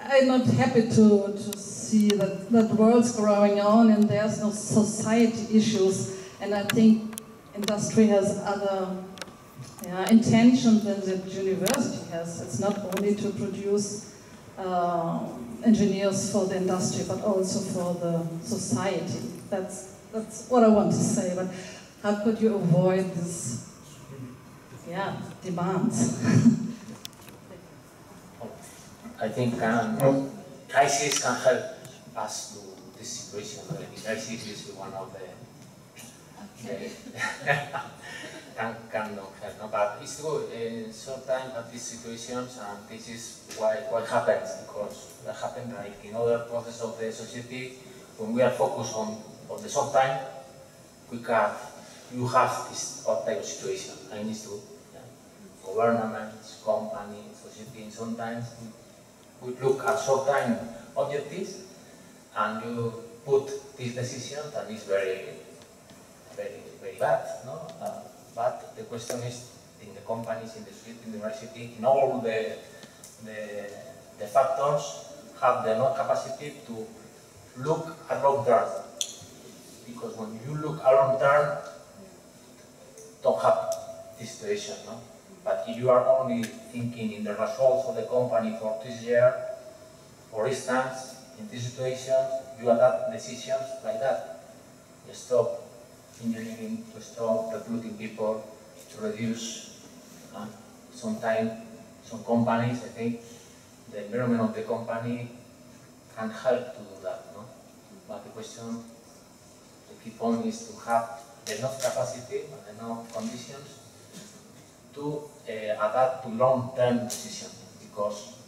I, am not happy to, to see that, that world's growing on and there's no society issues. And I think industry has other yeah, intentions than the university has. It's not only to produce uh, engineers for the industry, but also for the society. That's, that's what I want to say. But how could you avoid this yeah, demands? [laughs] I think um, crisis can help us to this situation. The crisis is one of the, [laughs] can cannot help. No, but it's true. In sometimes at these situations, and this is why what happens because that happens like in other processes of the society when we are focused on on the short time, we can you have this type of situation. I need to yeah, governments, companies, society, sometimes we look at short-time objectives and you put this decision and it's very, very, very bad. No? Uh, but the question is in the companies, in the street, in the university, in all the, the, the factors have the no capacity to look at long term. Because when you look at long term, don't have this situation. No? But if you are only thinking in the results of the company for this year, for instance, in this situation, you adapt decisions like that. You stop engineering, to stop recruiting people, to reduce uh, sometimes some companies, I think the environment of the company can help to do that. No? But the question, the key point is to have enough capacity and enough conditions to uh, adapt to long-term decisions because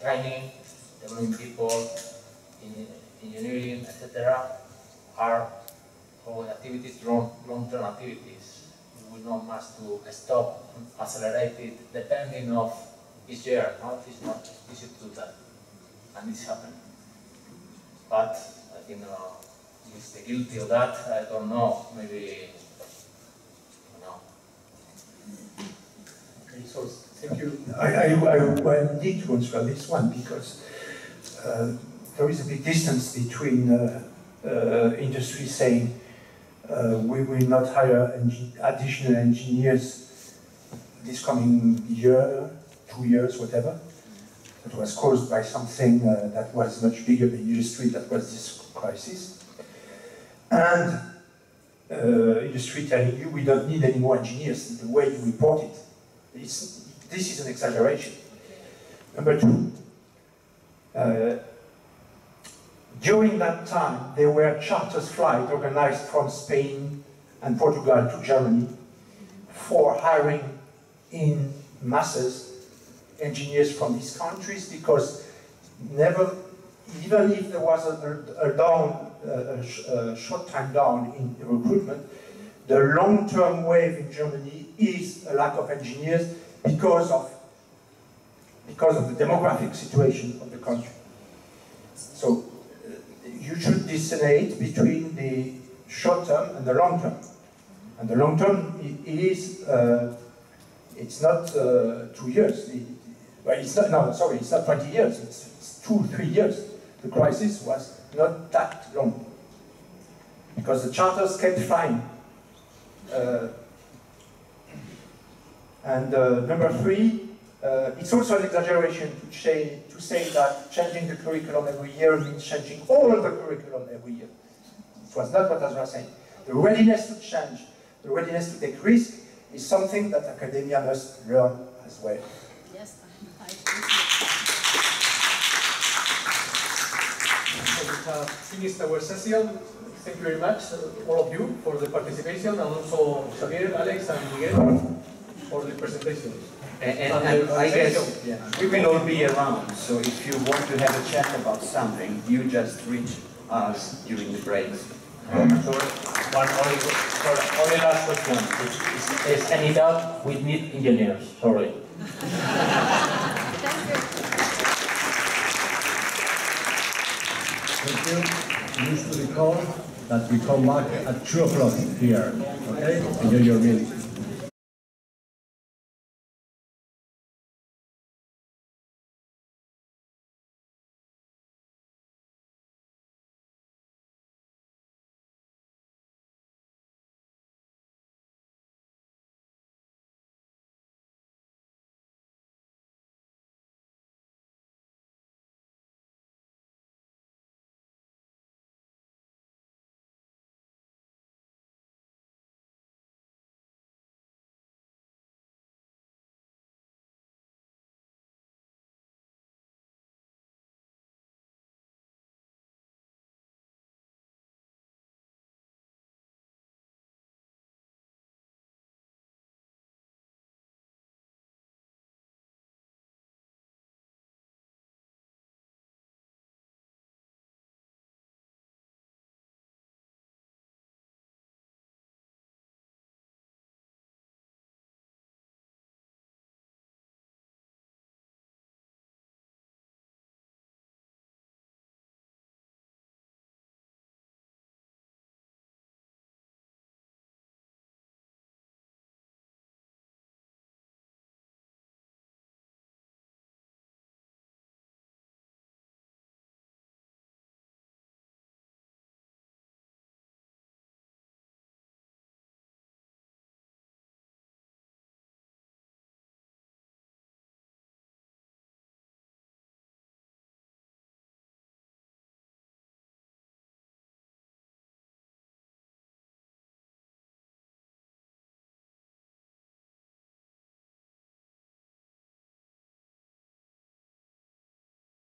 training, developing people, in engineering, etc., are all activities, long-term activities. We will not must to stop, accelerate it, depending of each year. No? It's not easy to do that, and it's happening. But I think uh, is the guilty of that. I don't know. Maybe Okay, so thank you. I, I, I, I need to answer this one because uh, there is a big distance between uh, uh, industry saying uh, we will not hire additional engineers this coming year, two years, whatever. That was caused by something uh, that was much bigger than industry, that was this crisis. And uh, industry telling you we don't need any more engineers, the way you report it. It's, this is an exaggeration. Number two, uh, during that time, there were charter flights organized from Spain and Portugal to Germany for hiring in masses engineers from these countries because never, even if there was a, a down, a, a short time down in recruitment, the long-term wave in Germany is a lack of engineers because of, because of the demographic situation of the country. So you should distinguish between the short term and the long term. And the long term is, uh, it's not uh, two years. It, well, it's not, no, sorry, it's not 20 years, it's, it's two, three years. The crisis was not that long. Because the charters kept flying uh, and uh, number three, uh, it's also an exaggeration to say, to say that changing the curriculum every year means changing all of the curriculum every year. It was not what I was saying. The readiness to change, the readiness to take risk is something that academia must learn as well. Yes, I have finished our session. Thank you very much, uh, all of you, for the participation, and also Xavier, Alex, and Miguel for the presentations. And, and, And and I guess organization. we will all be around, so if you want to have a chat about something, you just reach us during the breaks. Sorry, one only, sorry, only last question. Is, is, is any doubt? We need engineers. Sorry. Thank you. Used to recall that we come back at 2 o'clock here. Okay? Enjoy your meal.